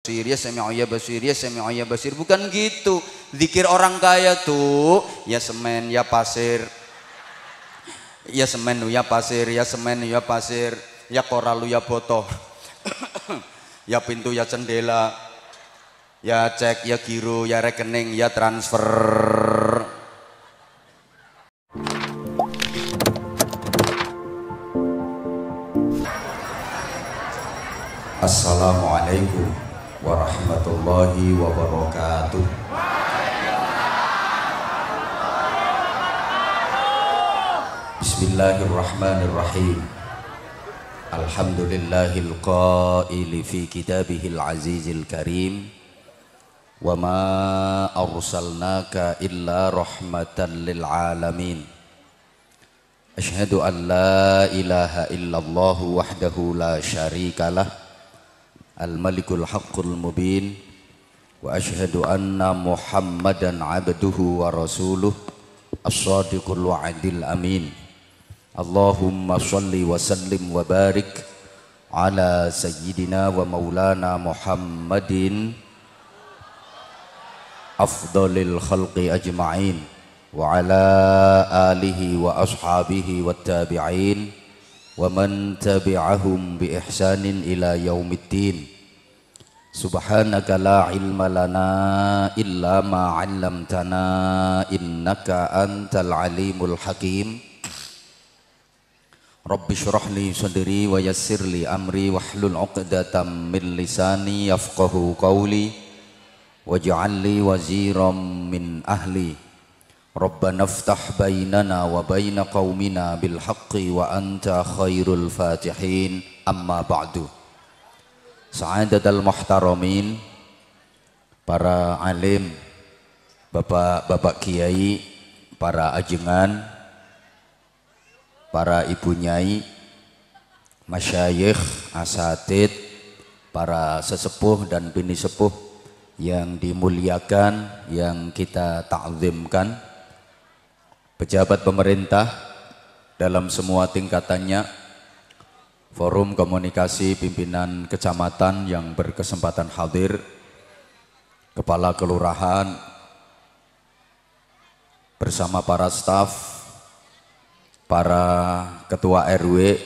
basir ya ya basir ya sami'u ya basir. Bukan gitu. Zikir orang kaya tuh ya semen ya pasir. Ya semen ya pasir ya semen ya pasir. Ya koralu ya botoh. Ya pintu ya cendela ya cek ya giro ya rekening ya transfer warahmatullahi wabarakatuh. Bismillahirrahmanirrahim. Alhamdulillahil qaili fi kitabihil azizil karim. Wa ma arsalnaka illa rahmatan lil alamin. Ashhadu an la ilaha illallah wahdahu la syarikalah. Al-Malikul Haqqul Mubin وأشهد أن محمدا عبده ورسوله الصادق الوعد الأمين. اللهم صل وسلم وبارك على سيدنا ومولانا محمد أفضل الخلق أجمعين وعلى آله وأصحابه والتابعين ومن تبعهم بإحسان إلى يوم الدين. سبحانك لا علم لنا إلا ما علمتنا إنك أنت العليم الحكيم رب اشرح لي صدري ويسر لي أمري واحلل عقدة من لساني يفقه قولي واجعل لي وزيرا من أهلي ربنا افتح بيننا وبين قومنا بالحق وأنت خير الفاتحين أما بعد Sa'adatul muhtaramin para alim bapak-bapak kiai para ajengan para ibu nyai masyayikh asatid para sesepuh dan bini sepuh yang dimuliakan yang kita ta'zimkan. Pejabat pemerintah dalam semua tingkatannya forum komunikasi pimpinan kecamatan yang berkesempatan hadir, kepala kelurahan, bersama para staf, para ketua RW,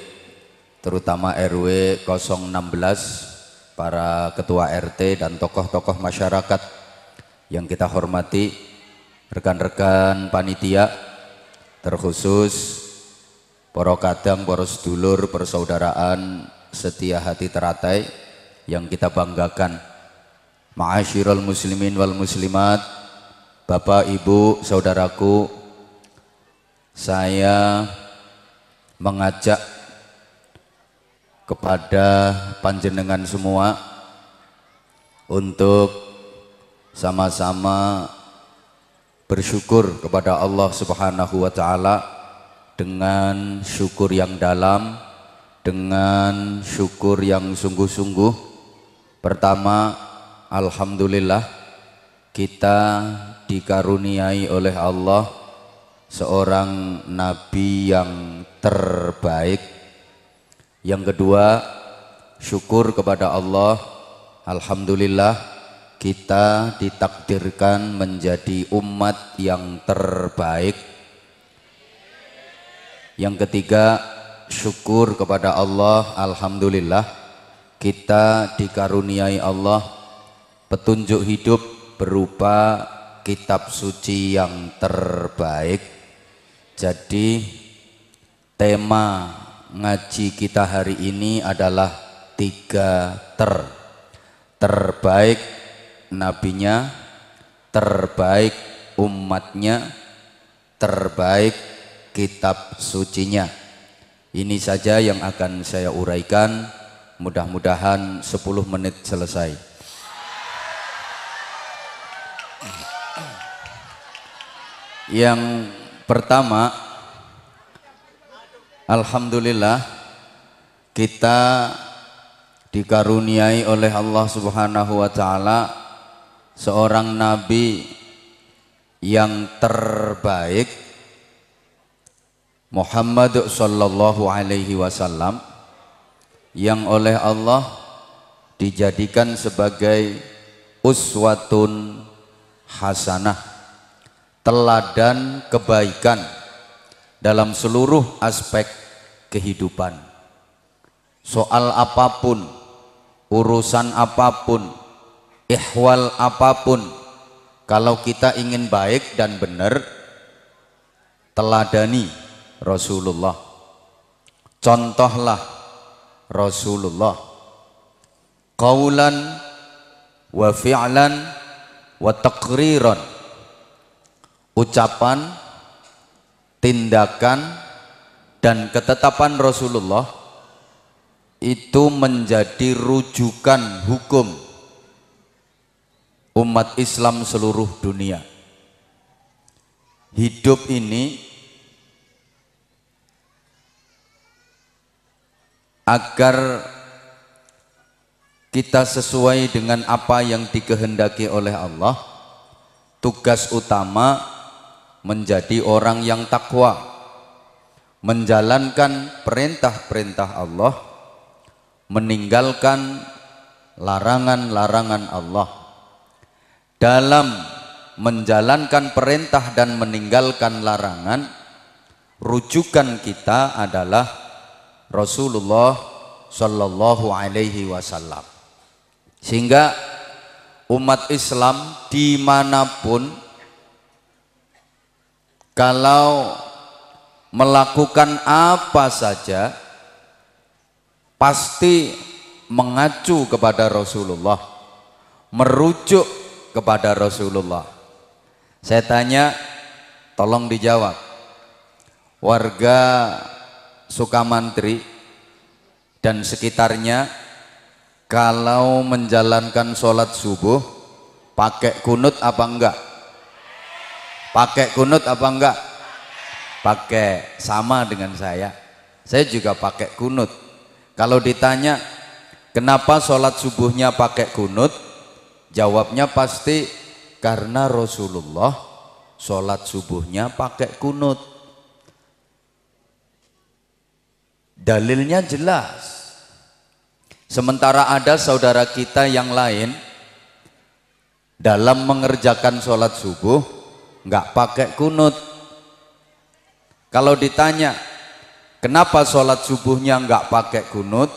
terutama RW 016, para ketua RT dan tokoh-tokoh masyarakat yang kita hormati, rekan-rekan panitia, terkhusus poro kadang, poro sedulur, persaudaraan setia hati teratai yang kita banggakan. Ma'asyiral muslimin wal muslimat, Bapak, Ibu, saudaraku, saya mengajak kepada panjenengan semua untuk sama-sama bersyukur kepada Allah Subhanahu wa taala dengan syukur yang dalam, dengan syukur yang sungguh-sungguh. Pertama, alhamdulillah kita dikaruniai oleh Allah seorang nabi yang terbaik. Yang kedua, syukur kepada Allah. Alhamdulillah kita ditakdirkan menjadi umat yang terbaik. Yang ketiga, syukur kepada Allah, alhamdulillah kita dikaruniai Allah petunjuk hidup berupa kitab suci yang terbaik. Jadi tema ngaji kita hari ini adalah tiga ter terbaik nabinya, terbaik umatnya, terbaik kitab sucinya. Ini saja yang akan saya uraikan. Mudah-mudahan 10 menit selesai. Yang pertama, Alhamdulillah kita dikaruniai oleh Allah Subhanahu wa taala seorang nabi yang terbaik Muhammad sallallahu alaihi wasallam yang oleh Allah dijadikan sebagai uswatun hasanah teladan kebaikan dalam seluruh aspek kehidupan. Soal apa pun urusan apa pun ihwal apa pun kalau kita ingin baik dan benar teladani Rasulullah. Contohlah Rasulullah. Qaulan wa fi'lan wa taqriran. Ucapan tindakan dan ketetapan Rasulullah itu menjadi rujukan hukum umat Islam seluruh dunia. Hidup ini agar kita sesuai dengan apa yang dikehendaki oleh Allah, tugas utama menjadi orang yang takwa, menjalankan perintah-perintah Allah, meninggalkan larangan-larangan Allah. Dalam menjalankan perintah dan meninggalkan larangan, rujukan kita adalah Rasulullah Shallallahu Alaihi Wasallam. Sehingga umat Islam di mana pun kalau melakukan apa saja pasti mengacu kepada Rasulullah, merujuk kepada Rasulullah. Saya tanya, tolong dijawab. Warga Sukamantri dan sekitarnya kalau menjalankan sholat subuh pakai kunut apa enggak? Pakai kunut apa enggak? Pakai sama dengan saya. Saya juga pakai kunut. Kalau ditanya kenapa sholat subuhnya pakai kunut? Jawabnya pasti karena Rasulullah sholat subuhnya pakai kunut. Dalilnya jelas. Sementara ada saudara kita yang lain dalam mengerjakan sholat subuh nggak pakai kunut. Kalau ditanya, kenapa sholat subuhnya nggak pakai kunut?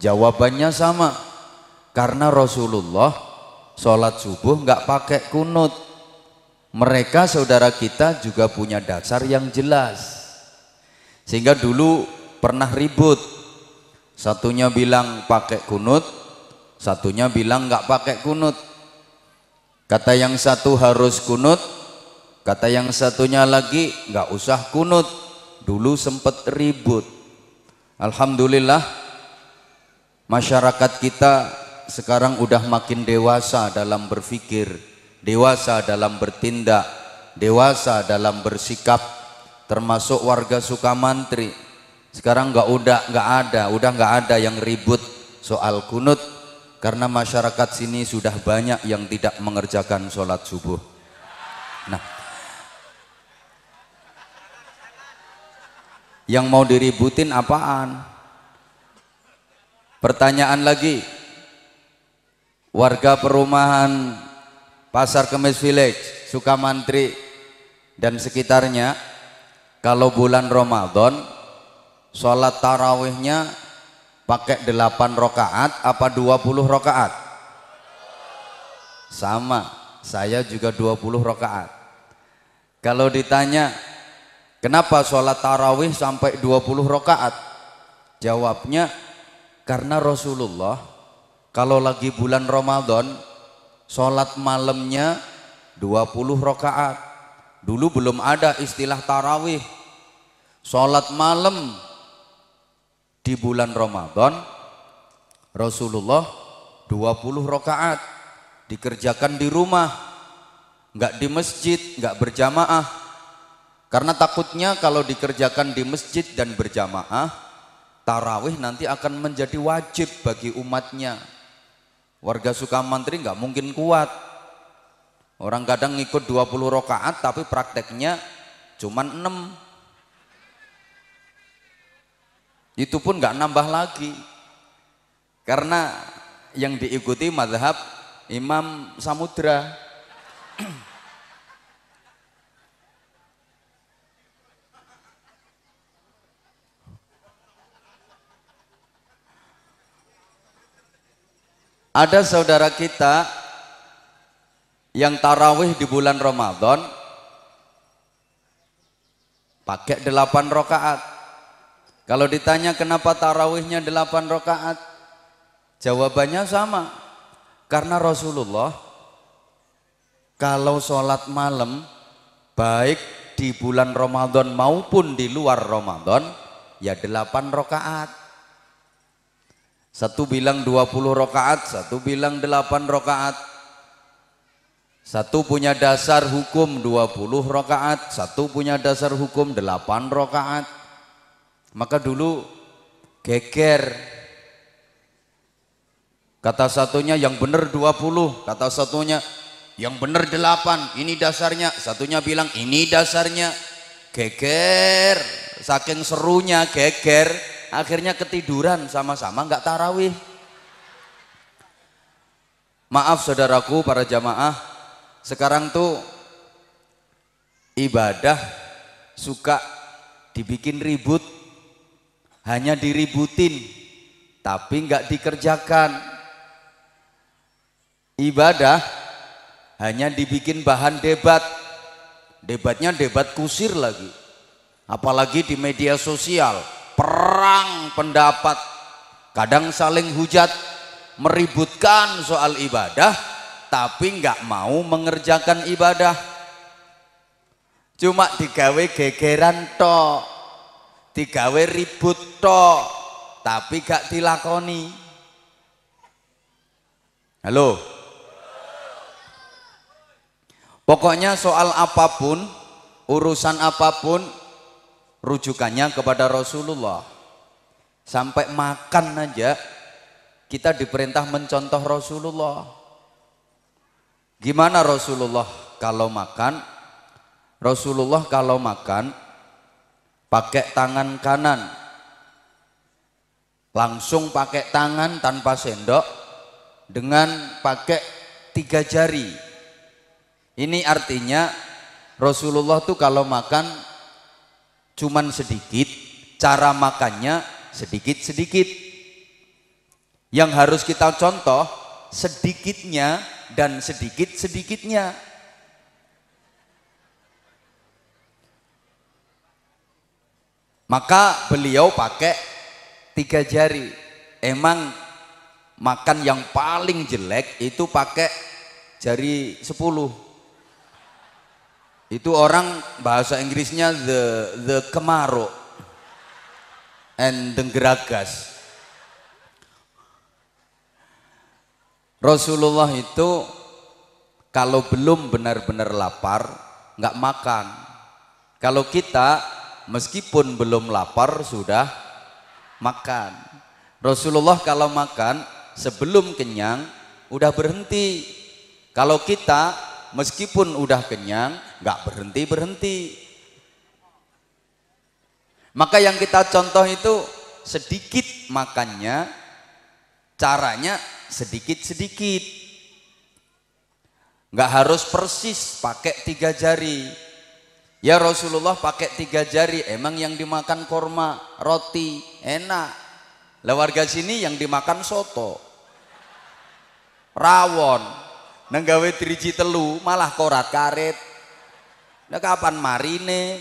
Jawabannya sama, karena Rasulullah sholat subuh nggak pakai kunut. Mereka saudara kita juga punya dasar yang jelas. Sehingga dulu pernah ribut. Satunya bilang pakai kunut, satunya bilang nggak pakai kunut. Kata yang satu harus kunut, Kata yang satunya lagi nggak usah kunut. Dulu sempat ribut. Alhamdulillah masyarakat kita sekarang udah makin dewasa dalam berpikir, dewasa dalam bertindak, dewasa dalam bersikap, termasuk warga Sukamantri. Sekarang nggak udah nggak ada, udah nggak ada yang ribut soal kunut karena masyarakat sini sudah banyak yang tidak mengerjakan sholat subuh. Nah, Yang mau diributin apaan? Pertanyaan lagi. Warga perumahan Pasar Kemis Village, Sukamantri dan sekitarnya kalau bulan Ramadan sholat tarawihnya pakai 8 rokaat apa 20 rokaat? Sama, saya juga 20 rokaat. Kalau ditanya Kenapa sholat tarawih sampai 20 rakaat? Jawabnya karena Rasulullah kalau lagi bulan Ramadan sholat malamnya 20 rakaat. Dulu belum ada istilah tarawih. Sholat malam di bulan Ramadan Rasulullah 20 rakaat dikerjakan di rumah nggak di masjid nggak berjamaah karena takutnya kalau dikerjakan di masjid dan berjamaah, tarawih nanti akan menjadi wajib bagi umatnya. Warga Sukamantri nggak mungkin kuat. Orang kadang ngikut 20 rokaat tapi prakteknya cuma 6. Itu pun nggak nambah lagi. Karena yang diikuti madhab Imam Samudra. Ada saudara kita yang tarawih di bulan Ramadan pakai delapan rokaat. Kalau ditanya kenapa tarawihnya delapan rokaat, jawabannya sama. Karena Rasulullah kalau sholat malam baik di bulan Ramadan maupun di luar Ramadan ya delapan rokaat. Satu bilang 20 rokaat, satu bilang 8 rokaat. Satu punya dasar hukum 20 rokaat, satu punya dasar hukum 8 rokaat. Maka dulu geger. Kata satunya yang benar 20, kata satunya yang benar 8, ini dasarnya. Satunya bilang ini dasarnya. Geger, saking serunya geger, akhirnya ketiduran sama-sama nggak tarawih. Maaf saudaraku para jamaah, sekarang tuh ibadah suka dibikin ribut, hanya diributin, tapi nggak dikerjakan. Ibadah hanya dibikin bahan debat, debatnya debat kusir lagi, apalagi di media sosial perang pendapat, kadang saling hujat, meributkan soal ibadah, tapi nggak mau mengerjakan ibadah. Cuma digawe gegeran to, digawe ribut to, tapi gak dilakoni. Halo. Pokoknya soal apa pun, urusan apa pun, rujukannya kepada Rasulullah. Sampai makan aja kita diperintah mencontoh Rasulullah. Gimana Rasulullah kalau makan? Rasulullah kalau makan pakai tangan kanan. Langsung pakai tangan tanpa sendok dengan pakai tiga jari. Ini artinya Rasulullah tuh kalau makan cuman sedikit, cara makannya sedikit-sedikit. Yang harus kita contoh sedikitnya dan sedikit-sedikitnya. Maka beliau pakai tiga jari. Emang makan yang paling jelek itu pakai jari sepuluh itu orang bahasa Inggrisnya the the kemaro and the geragas. Rasulullah itu kalau belum benar-benar lapar nggak makan. Kalau kita meskipun belum lapar sudah makan. Rasulullah kalau makan sebelum kenyang udah berhenti. Kalau kita meskipun udah kenyang nggak berhenti berhenti maka yang kita contoh itu sedikit makannya caranya sedikit sedikit nggak harus persis pakai tiga jari ya Rasulullah pakai tiga jari. Emang yang dimakan korma roti enak. Lah warga sini yang dimakan soto. Rawon. Nenggawe triji telu malah korat karet. Nah kapan marine?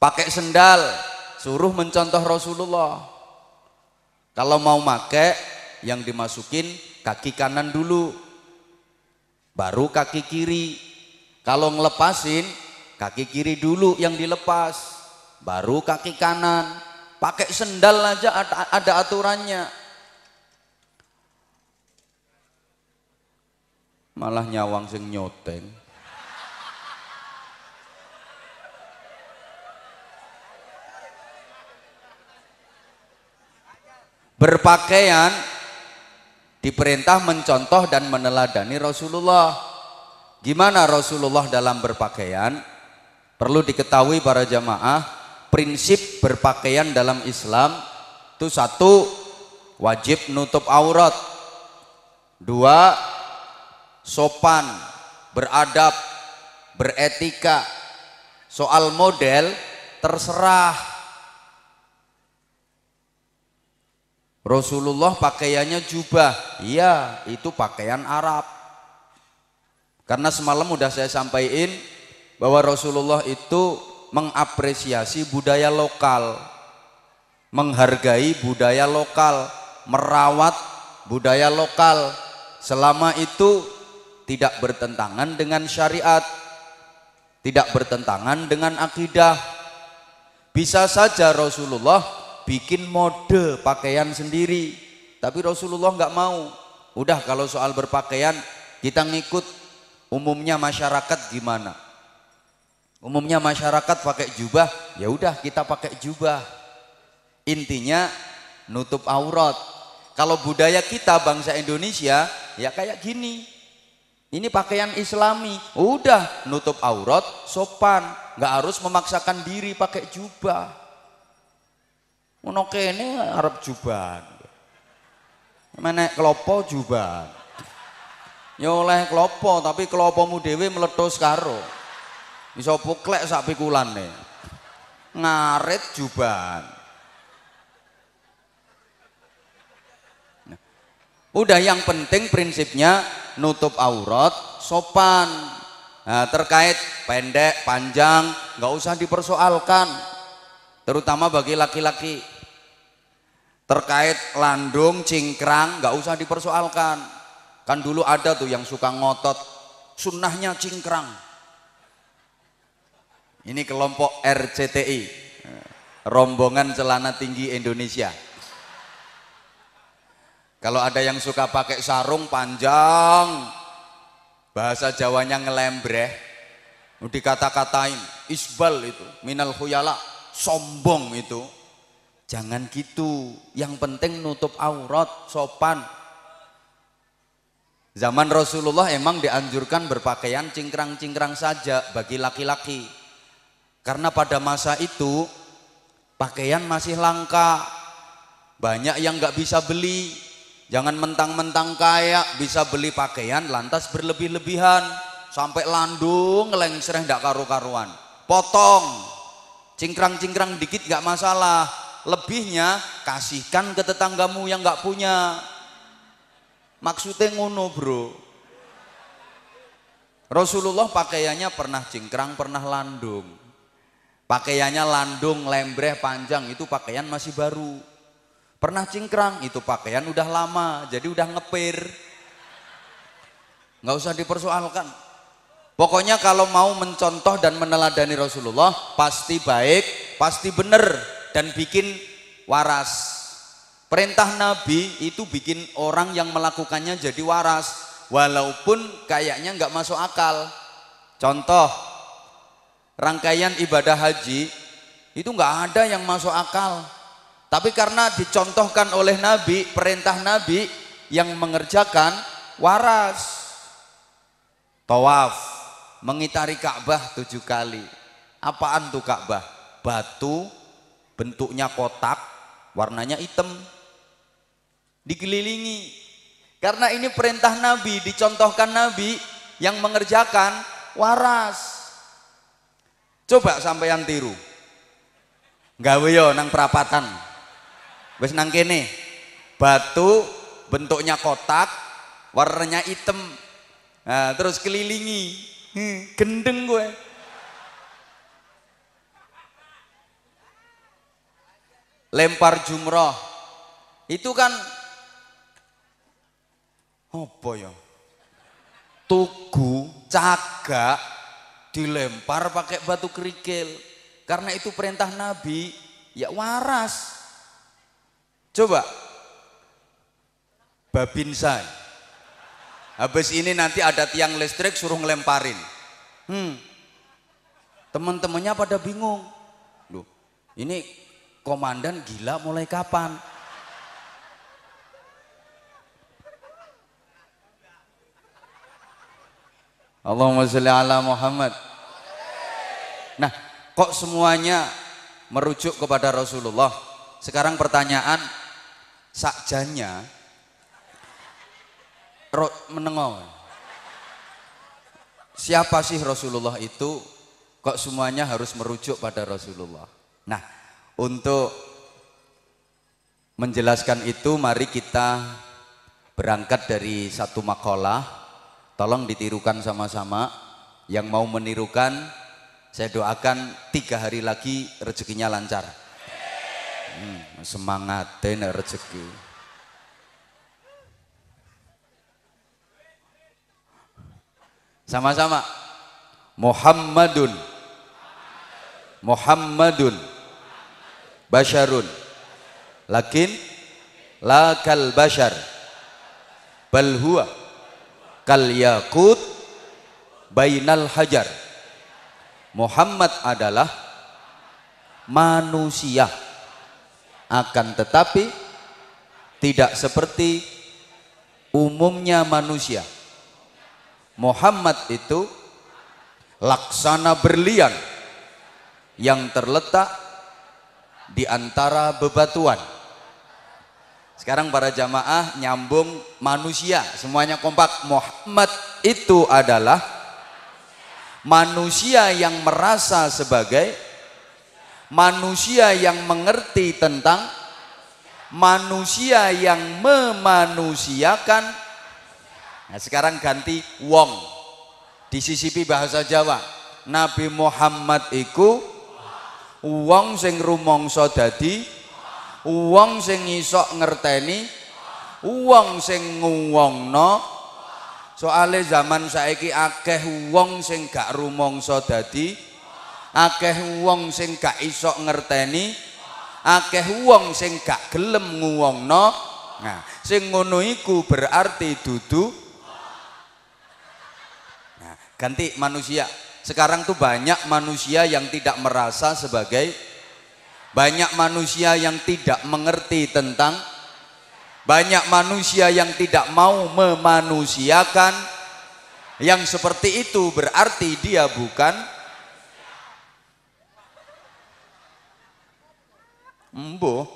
Pakai sendal. Suruh mencontoh Rasulullah. Kalau mau make yang dimasukin kaki kanan dulu. Baru kaki kiri kalau ngelepasin kaki kiri dulu yang dilepas baru kaki kanan. Pakai sendal aja ada, aturannya. Malah nyawang sing nyoteng. Berpakaian diperintah mencontoh dan meneladani Rasulullah gimana Rasulullah dalam berpakaian perlu diketahui para jamaah prinsip berpakaian dalam Islam itu satu wajib nutup aurat. Dua, sopan, beradab, beretika. Soal model terserah. Rasulullah pakaiannya jubah. Iya, itu pakaian Arab. Karena semalam udah saya sampaikan bahwa Rasulullah itu mengapresiasi budaya lokal, menghargai budaya lokal, merawat budaya lokal. Selama itu tidak bertentangan dengan syariat, tidak bertentangan dengan akidah. Bisa saja Rasulullah bikin mode pakaian sendiri, tapi Rasulullah nggak mau. Udah kalau soal berpakaian kita ngikut umumnya masyarakat gimana? Umumnya masyarakat pakai jubah ya udah kita pakai jubah. Intinya nutup aurat. Kalau budaya kita bangsa Indonesia ya kayak gini. Ini pakaian islami. Udah nutup aurat sopan. Nggak harus memaksakan diri pakai jubah. Ini Arab juban mana kelopo juban Ya oleh tapi klopomu dhewe meletus karo. Bisa puklek sak pikulane. Ngarit juban. Nah, udah yang penting prinsipnya nutup aurat, sopan. Nah, terkait pendek, panjang, nggak usah dipersoalkan. Terutama bagi laki-laki. Terkait landung, cingkrang, nggak usah dipersoalkan Kan dulu ada tuh yang suka ngotot sunnahnya cingkrang. Ini kelompok RCTI, rombongan celana tinggi Indonesia. Kalau ada yang suka pakai sarung panjang, bahasa Jawanya ngelembreh, dikata-katain, isbal itu, minal khuyala, sombong itu. Jangan gitu, yang penting nutup aurat, sopan, Zaman Rasulullah emang dianjurkan berpakaian cingkrang-cingkrang saja bagi laki-laki. Karena pada masa itu pakaian masih langka. Banyak yang nggak bisa beli. Jangan mentang-mentang kaya bisa beli pakaian lantas berlebih-lebihan. Sampai landung ngelengsereh nggak karu-karuan. Potong. Cingkrang-cingkrang dikit nggak masalah. Lebihnya kasihkan ke tetanggamu yang nggak punya Maksudnya ngono bro. Rasulullah pakaiannya pernah cingkrang, pernah landung. Pakaiannya landung, lembreh, panjang, itu pakaian masih baru. Pernah cingkrang, itu pakaian udah lama, jadi udah ngepir. Nggak usah dipersoalkan. Pokoknya kalau mau mencontoh dan meneladani Rasulullah, pasti baik, pasti benar, dan bikin waras. Perintah Nabi itu bikin orang yang melakukannya jadi waras, walaupun kayaknya nggak masuk akal. Contoh, rangkaian ibadah haji itu nggak ada yang masuk akal. Tapi karena dicontohkan oleh Nabi, perintah Nabi yang mengerjakan waras. Tawaf, mengitari Ka'bah tujuh kali. Apaan tuh Ka'bah? Batu, bentuknya kotak, warnanya hitam dikelilingi. Karena ini perintah Nabi, dicontohkan Nabi yang mengerjakan waras. Coba sampeyan tiru. Gawe yo nang perapatan. Wis nang kene. Batu bentuknya kotak, warnanya hitam. Nah, terus kelilingi. Hmm, gendeng gue. Lempar jumroh. Itu kan apa ya? Tugu, cagak dilempar pakai batu kerikil. Karena itu perintah Nabi, ya waras. Coba Babinsa. Habis ini nanti ada tiang listrik suruh ngelemparin. Hmm. Teman-temannya pada bingung. Loh, ini komandan gila mulai kapan? Allahumma sholli ala Muhammad. Nah, kok semuanya merujuk kepada Rasulullah? Sekarang pertanyaan, sakjanya menengok. Siapa sih Rasulullah itu? Kok semuanya harus merujuk pada Rasulullah? Nah, untuk menjelaskan itu mari kita berangkat dari satu makalah. Tolong ditirukan sama-sama. Yang mau menirukan, saya doakan tiga hari lagi rezekinya lancar. Hmm, semangat rezeki. Sama-sama. Muhammadun. Muhammadun. Basharun. Lakin lakal bashar. Bal huwa kal yakut bainal hajar. Muhammad adalah manusia akan tetapi tidak seperti umumnya manusia Muhammad itu laksana berlian yang terletak di antara bebatuan. Sekarang para jamaah nyambung manusia, semuanya kompak. Muhammad itu adalah manusia yang merasa sebagai manusia yang mengerti tentang manusia yang memanusiakan Nah, sekarang ganti wong. Disisipi bahasa Jawa. Nabi Muhammad iku wong sing rumangsa dadi wong sing iso ngerteni wong sing nguwongno. Soale zaman saiki akeh wong sing gak rumangsa dadi akeh wong sing gak iso ngerteni akeh wong sing gak gelem nguwongno. Nah sing ngono iku berarti dudu. Ganti manusia. Sekarang tuh banyak manusia yang tidak merasa sebagai banyak manusia yang tidak mengerti tentang banyak manusia yang tidak mau memanusiakan. Yang seperti itu berarti dia bukan embo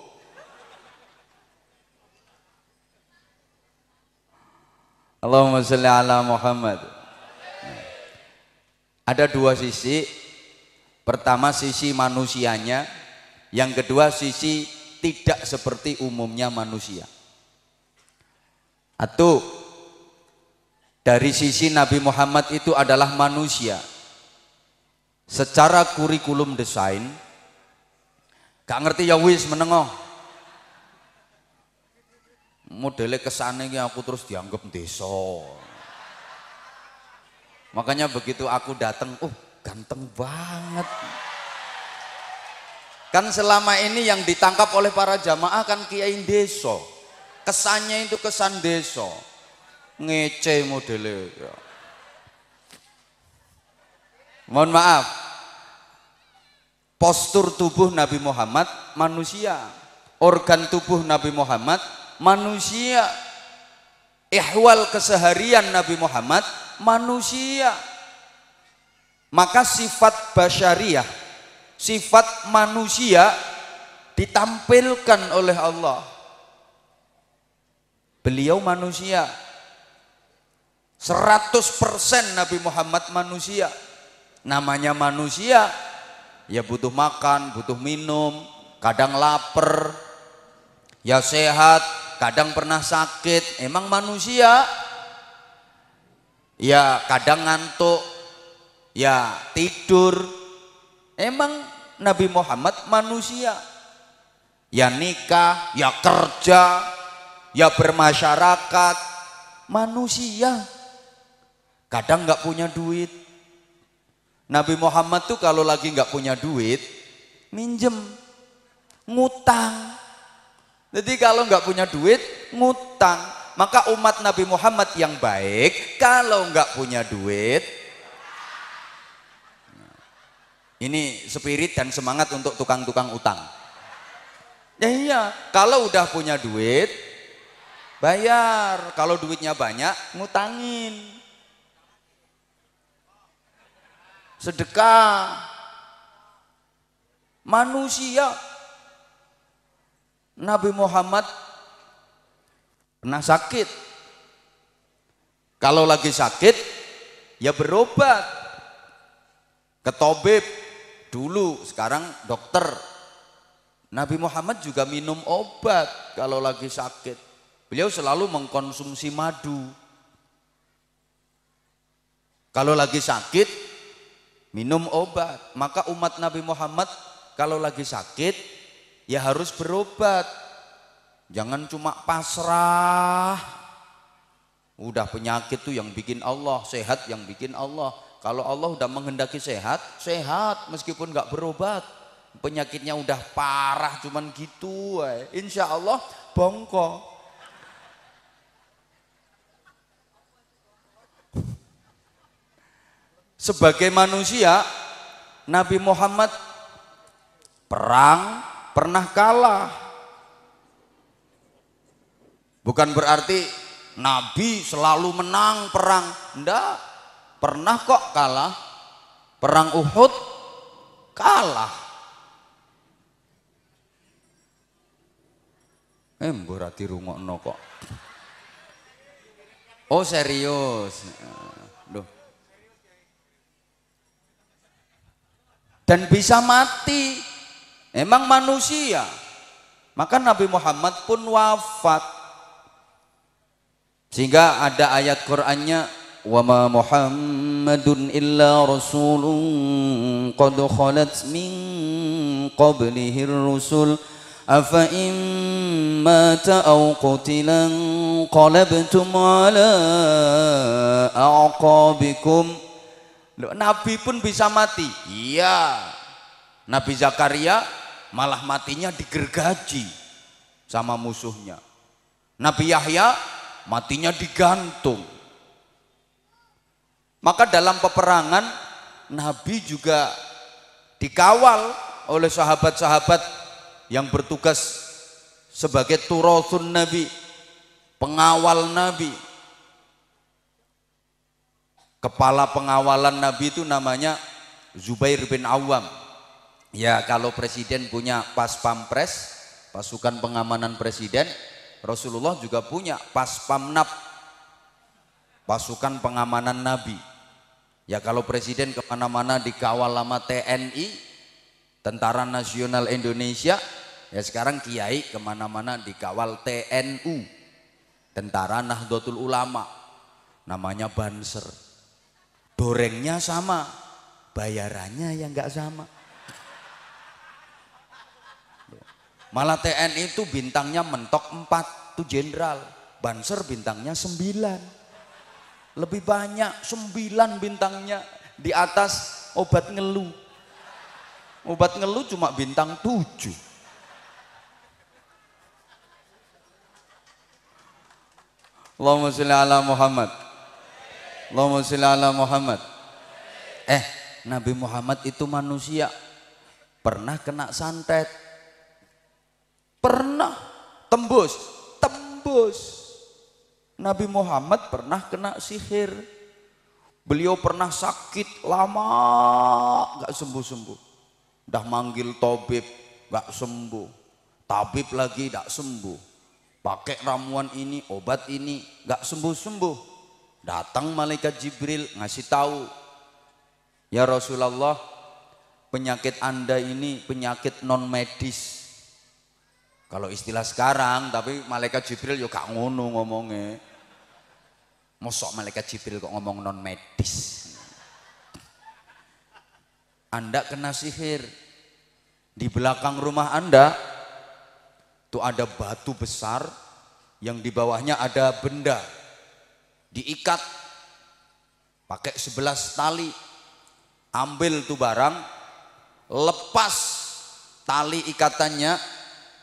Allahumma salli ala Muhammad. Ada dua sisi. Pertama sisi manusianya, yang kedua sisi tidak seperti umumnya manusia. Atau dari sisi Nabi Muhammad itu adalah manusia. Secara kurikulum desain, gak ngerti ya wis menengok. Modelnya kesannya aku terus dianggap desa. Makanya begitu aku datang, oh ganteng banget. Kan selama ini yang ditangkap oleh para jamaah kan kiai deso. Kesannya itu kesan deso. Ngece modelnya. Ya. Mohon maaf. Postur tubuh Nabi Muhammad manusia. Organ tubuh Nabi Muhammad manusia. Ihwal keseharian Nabi Muhammad manusia. Maka sifat basyariah, sifat manusia ditampilkan oleh Allah. Beliau manusia. 100% Nabi Muhammad manusia. Namanya manusia, ya butuh makan, butuh minum, kadang lapar, ya sehat, kadang pernah sakit. Emang manusia ya kadang ngantuk, ya tidur. Emang Nabi Muhammad manusia. Ya nikah, ya kerja, ya bermasyarakat, manusia. Kadang nggak punya duit. Nabi Muhammad tuh kalau lagi nggak punya duit, minjem, ngutang. Jadi kalau nggak punya duit, ngutang. Maka umat Nabi Muhammad yang baik kalau nggak punya duit ini spirit dan semangat untuk tukang-tukang utang. Ya iya, kalau udah punya duit bayar, kalau duitnya banyak ngutangin. Sedekah. Manusia Nabi Muhammad Pernah sakit. Kalau lagi sakit, ya berobat. Ke tabib dulu, sekarang dokter. Nabi Muhammad juga minum obat kalau lagi sakit. Beliau selalu mengkonsumsi madu. Kalau lagi sakit, minum obat. Maka umat Nabi Muhammad kalau lagi sakit, ya harus berobat. Jangan cuma pasrah. Udah penyakit tuh yang bikin Allah, sehat yang bikin Allah. Kalau Allah udah menghendaki sehat, sehat meskipun nggak berobat. Penyakitnya udah parah cuman gitu, insya Allah bongkok. Sebagai manusia, Nabi Muhammad perang pernah kalah. Bukan berarti Nabi selalu menang perang. Enggak. Pernah kok kalah. Perang Uhud kalah. Eh, berarti rungokno kok. Oh serius. Duh. Dan bisa mati. Emang manusia. Maka Nabi Muhammad pun wafat. Sehingga ada ayat Qur'annya ma Muhammadun illa rasulun qad khalat min qablihi rusul afa in mata aw qutilan qalabtum ala aqabikum Nabi pun bisa mati? Iya. Nabi Zakaria malah matinya digergaji sama musuhnya. Nabi Yahya matinya digantung. Maka dalam peperangan Nabi juga dikawal oleh sahabat-sahabat yang bertugas sebagai turathun Nabi, pengawal Nabi. Kepala pengawalan Nabi itu namanya Zubair bin Awam. Ya kalau presiden punya pas pampres, pasukan pengamanan presiden, Rasulullah juga punya pas pamnap pasukan pengamanan Nabi. Ya kalau presiden ke mana-mana dikawal lama TNI, Tentara Nasional Indonesia, ya sekarang Kiai ke mana-mana dikawal TNU, Tentara Nahdlatul Ulama, namanya Banser. Dorengnya sama, bayarannya yang nggak sama. Malah TNI itu bintangnya mentok 4, itu jenderal. Banser bintangnya 9. Lebih banyak 9 bintangnya di atas obat ngeluh. Obat ngeluh cuma bintang 7. Allahumma sholli ala Muhammad. Allahumma sholli ala Muhammad. Eh, Nabi Muhammad itu manusia. Pernah kena santet Pernah tembus, tembus. Nabi Muhammad pernah kena sihir. Beliau pernah sakit lama gak sembuh-sembuh. Dah manggil tabib gak sembuh. Tabib lagi gak sembuh. Pakai ramuan ini, obat ini gak sembuh-sembuh. Datang malaikat Jibril ngasih tahu, "Ya Rasulullah, penyakit Anda ini penyakit non medis kalau istilah sekarang, tapi malaikat Jibril yuk gak ngono ngomongnya. Mosok malaikat Jibril kok ngomong non medis. Anda kena sihir. Di belakang rumah Anda tuh ada batu besar yang di bawahnya ada benda. Diikat pakai sebelas tali. Ambil tuh barang, lepas tali ikatannya,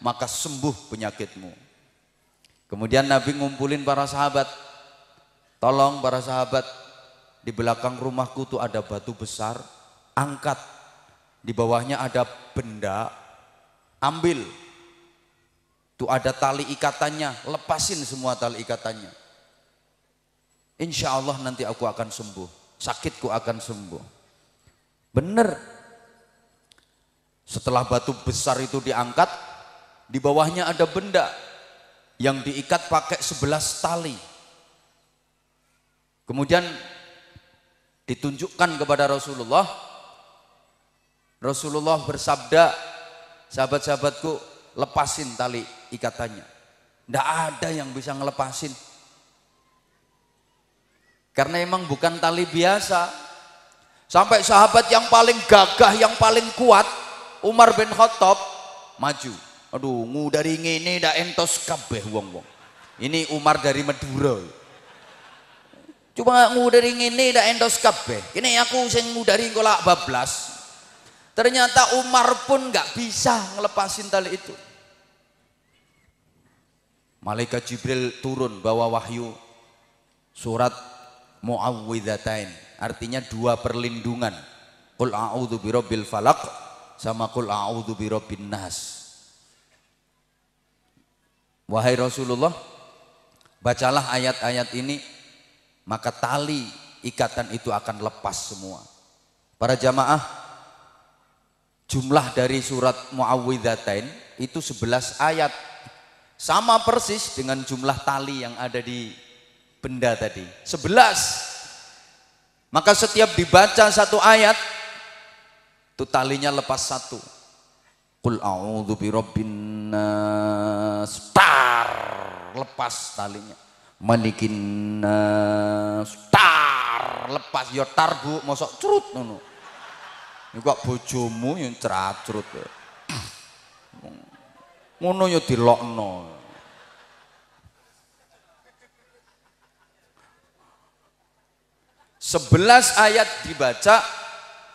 maka sembuh penyakitmu. Kemudian Nabi ngumpulin para sahabat. Tolong para sahabat, di belakang rumahku tuh ada batu besar, angkat. Di bawahnya ada benda, ambil. Tuh ada tali ikatannya, lepasin semua tali ikatannya. Insya Allah nanti aku akan sembuh, sakitku akan sembuh. Benar. Setelah batu besar itu diangkat, di bawahnya ada benda. yang diikat pakai sebelas tali. Kemudian ditunjukkan kepada Rasulullah. Rasulullah bersabda, sahabat-sahabatku lepasin tali ikatannya. Tidak ada yang bisa ngelepasin. Karena emang bukan tali biasa. Sampai sahabat yang paling gagah, yang paling kuat, Umar bin Khattab maju. Aduh, ngudari ngene ndak entos kabeh wong-wong. Ini Umar dari Madura. Cuma ngudari ngene ndak entos kabeh. Ini aku sing ngudari kolak bablas. Ternyata Umar pun nggak bisa ngelepasin tali itu. Malaikat Jibril turun bawa wahyu surat Muawwidzatain. Artinya dua perlindungan. Qul a'udzu birabbil falaq sama qul a'udzu birabbin nas. Wahai Rasulullah, bacalah ayat-ayat ini, maka tali ikatan itu akan lepas semua. Para jamaah, jumlah dari surat Muawwidzatain itu 11 ayat. Sama persis dengan jumlah tali yang ada di benda tadi. 11. Maka setiap dibaca satu ayat, itu talinya lepas satu. Qul a'udzu birabbin nas. Tar, lepas talinya. Malikin nas. Tar, lepas ya tar Bu, mosok curut ngono. Ini kok bojomu yang ceracrut. Ngono ya dilokno. Sebelas ayat dibaca,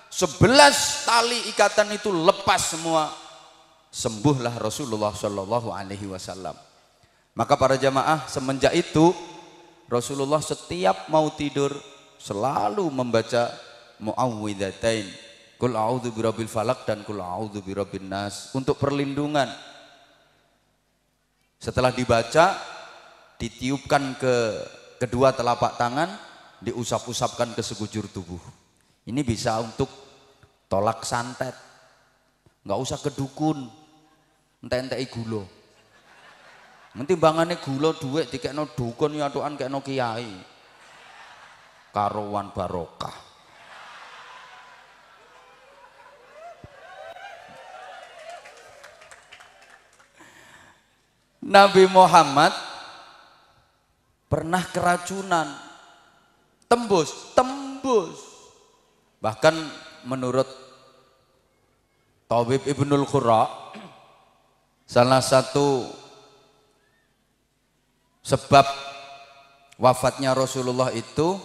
sebelas tali ikatan itu lepas semua sembuhlah Rasulullah Shallallahu Alaihi Wasallam. Maka para jamaah semenjak itu Rasulullah setiap mau tidur selalu membaca muawwidzatain kul a'udzu birabbil falak dan kul a'udzu birabbin nas untuk perlindungan. Setelah dibaca ditiupkan ke kedua telapak tangan, diusap-usapkan ke sekujur tubuh. Ini bisa untuk tolak santet. Nggak usah ke dukun, entek-entek gula. Nanti bangane gula duit dikekno dukun ya atukan kekno kiai. Karuan barokah. Nabi Muhammad pernah keracunan. Tembus, tembus. Bahkan menurut Tabib Ibnul Qura Salah satu sebab wafatnya Rasulullah itu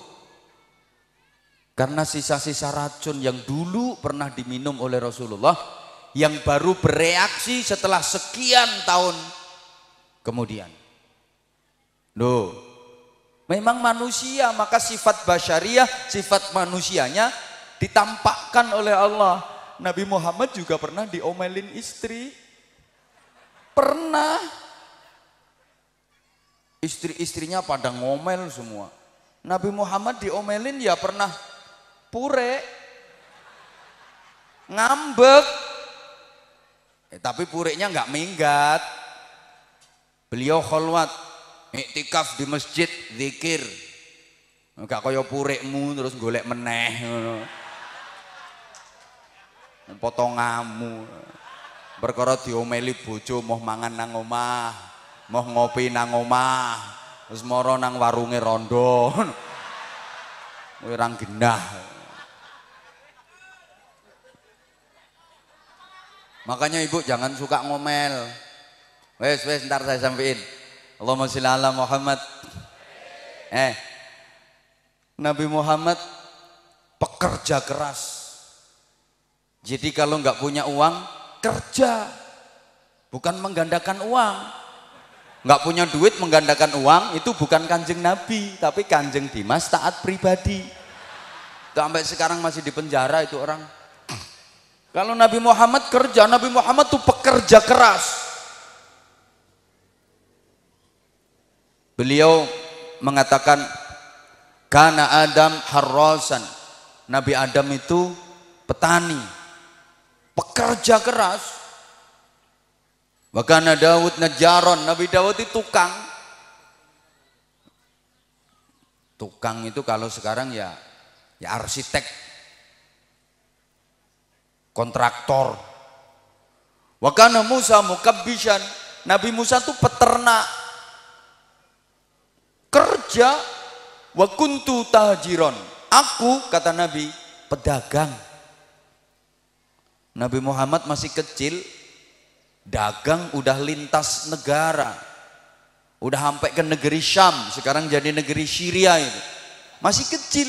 karena sisa-sisa racun yang dulu pernah diminum oleh Rasulullah yang baru bereaksi setelah sekian tahun kemudian. Loh, memang manusia maka sifat basyariah, sifat manusianya ditampakkan oleh Allah. Nabi Muhammad juga pernah diomelin istri. Pernah. Istri-istrinya pada ngomel semua. Nabi Muhammad diomelin ya pernah pure. Ngambek. Eh, tapi purenya nggak minggat. Beliau kholwat. Iktikaf di masjid, zikir. Enggak kaya purekmu terus golek meneh Potongamu perkara diomeli bojo mau mangan nang omah mau ngopi nang omah terus moro nang warunge rondo. Wirang genah. Makanya ibu jangan suka ngomel. Wes wes ntar saya sampein. Allahumma sholli ala Muhammad. Eh Nabi Muhammad pekerja keras. Jadi kalau nggak punya uang kerja bukan menggandakan uang. Nggak punya duit menggandakan uang itu bukan kanjeng Nabi tapi kanjeng Dimas taat pribadi. Sampai sekarang masih di penjara itu orang. Kalau Nabi Muhammad kerja Nabi Muhammad tuh pekerja keras. Beliau mengatakan karena Adam harrosan Nabi Adam itu petani pekerja keras Wakana Daud najaron, Nabi Daud itu tukang. Tukang itu kalau sekarang ya ya arsitek, kontraktor. Wakana Musa mukabbisan, Nabi Musa itu peternak. Kerja wa kuntu tajiron. Aku kata Nabi pedagang. Nabi Muhammad masih kecil, dagang udah lintas negara. Udah sampai ke negeri Syam, sekarang jadi negeri Syria itu. Masih kecil,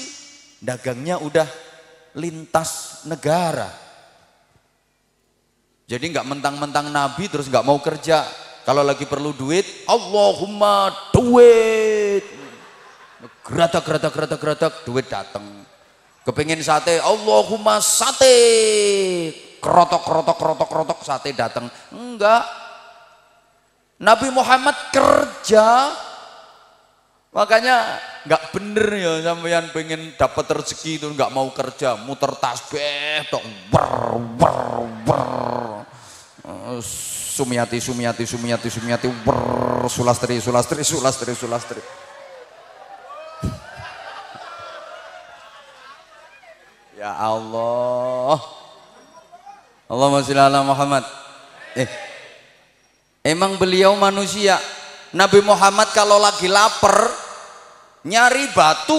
dagangnya udah lintas negara. Jadi nggak mentang-mentang Nabi terus nggak mau kerja. Kalau lagi perlu duit, Allahumma duit. Geratak, geratak, geratak, geratak, duit datang. Kepingin sate, Allahumma sate. Kerotok, kerotok, kerotok, kerotok, sate datang. Enggak. Nabi Muhammad kerja. Makanya nggak bener ya sampean pengen dapat rezeki itu nggak mau kerja, muter tasbih tok ber ber ber. Sumiati, Sumiati, Sumiati, Sumiati, ber, Sulastri, Sulastri, Sulastri, Sulastri. Ya Allah. Allahumma sholli ala Muhammad. Eh. Emang beliau manusia. Nabi Muhammad kalau lagi lapar nyari batu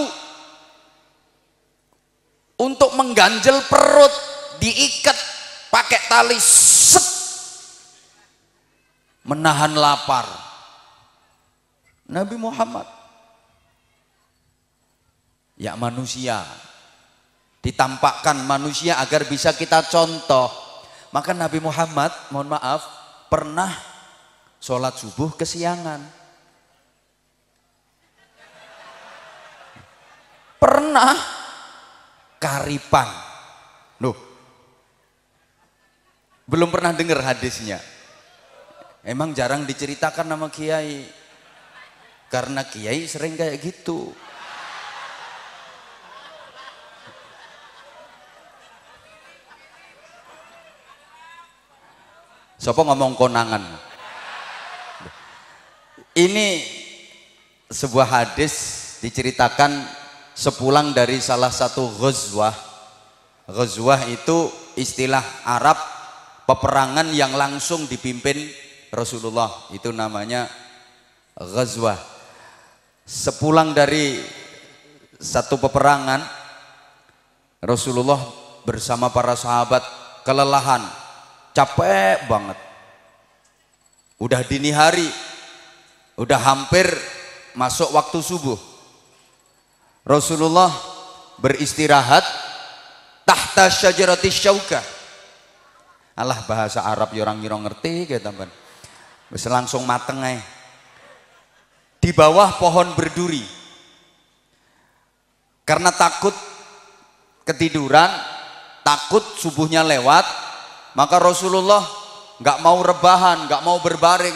untuk mengganjel perut diikat pakai tali set menahan lapar Nabi Muhammad ya manusia ditampakkan manusia agar bisa kita contoh maka Nabi Muhammad mohon maaf pernah sholat subuh kesiangan. Pernah karipan loh belum pernah dengar hadisnya. Emang jarang diceritakan nama kiai. Karena kiai sering kayak gitu Sopo ngomong konangan. Ini sebuah hadis diceritakan sepulang dari salah satu ghazwah. Ghazwah itu istilah Arab peperangan yang langsung dipimpin Rasulullah. Itu namanya ghazwah. Sepulang dari satu peperangan Rasulullah bersama para sahabat kelelahan capek banget. Udah dini hari udah hampir masuk waktu subuh. Rasulullah beristirahat tahta syajarati syaukah. Allah bahasa Arab ya orang orang ngerti kayak teman. Bisa langsung mateng di bawah pohon berduri. Karena takut ketiduran takut subuhnya lewat maka Rasulullah nggak mau rebahan, nggak mau berbaring.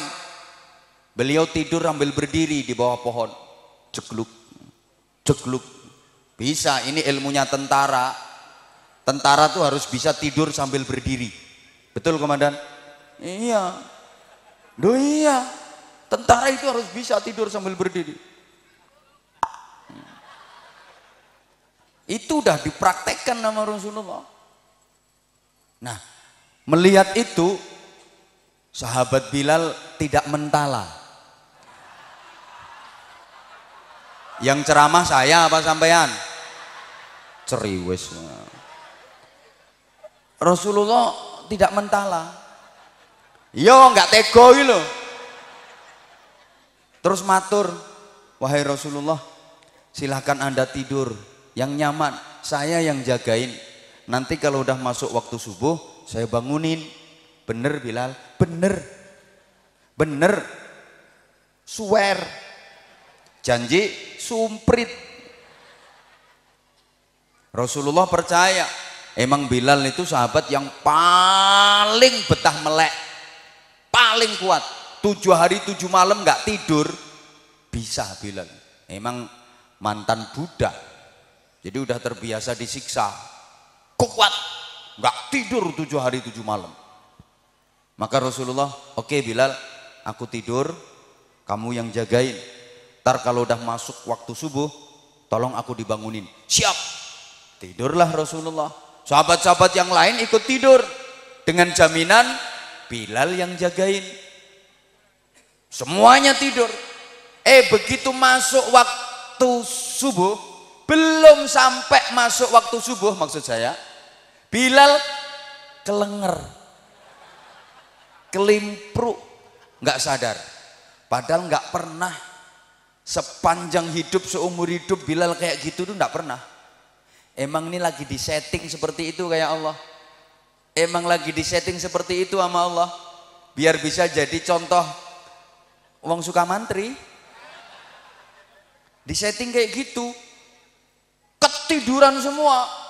Beliau tidur sambil berdiri di bawah pohon. Cekluk, cekluk. Bisa, ini ilmunya tentara. Tentara tuh harus bisa tidur sambil berdiri. Betul komandan? Iya. Duh iya. Tentara itu harus bisa tidur sambil berdiri. Itu udah dipraktekkan nama Rasulullah. Nah, Melihat itu, sahabat Bilal tidak mentala. Yang ceramah saya apa sampean? Ceriwis. Rasulullah tidak mentala. Yo nggak tego loh. Terus matur, wahai Rasulullah, silahkan anda tidur yang nyaman. Saya yang jagain. Nanti kalau udah masuk waktu subuh, saya bangunin. Bener Bilal, bener. Bener. Swear. Janji sumprit. Rasulullah percaya. Emang Bilal itu sahabat yang paling betah melek. Paling kuat. Tujuh hari tujuh malam nggak tidur. Bisa Bilal. Emang mantan budak. Jadi udah terbiasa disiksa. Kuat nggak tidur tujuh hari tujuh malam. Maka Rasulullah, oke okay, Bilal, aku tidur, kamu yang jagain. Ntar kalau udah masuk waktu subuh, tolong aku dibangunin. Siap. Tidurlah Rasulullah. Sahabat-sahabat yang lain ikut tidur. Dengan jaminan Bilal yang jagain. Semuanya tidur. Eh begitu masuk waktu subuh, belum sampai masuk waktu subuh maksud saya, Bilal kelenger, kelimpru, nggak sadar. Padahal nggak pernah sepanjang hidup seumur hidup Bilal kayak gitu tuh nggak pernah. Emang ini lagi di setting seperti itu kayak Allah. Emang lagi di setting seperti itu sama Allah. Biar bisa jadi contoh Wong suka mantri. Di setting kayak gitu. Ketiduran semua.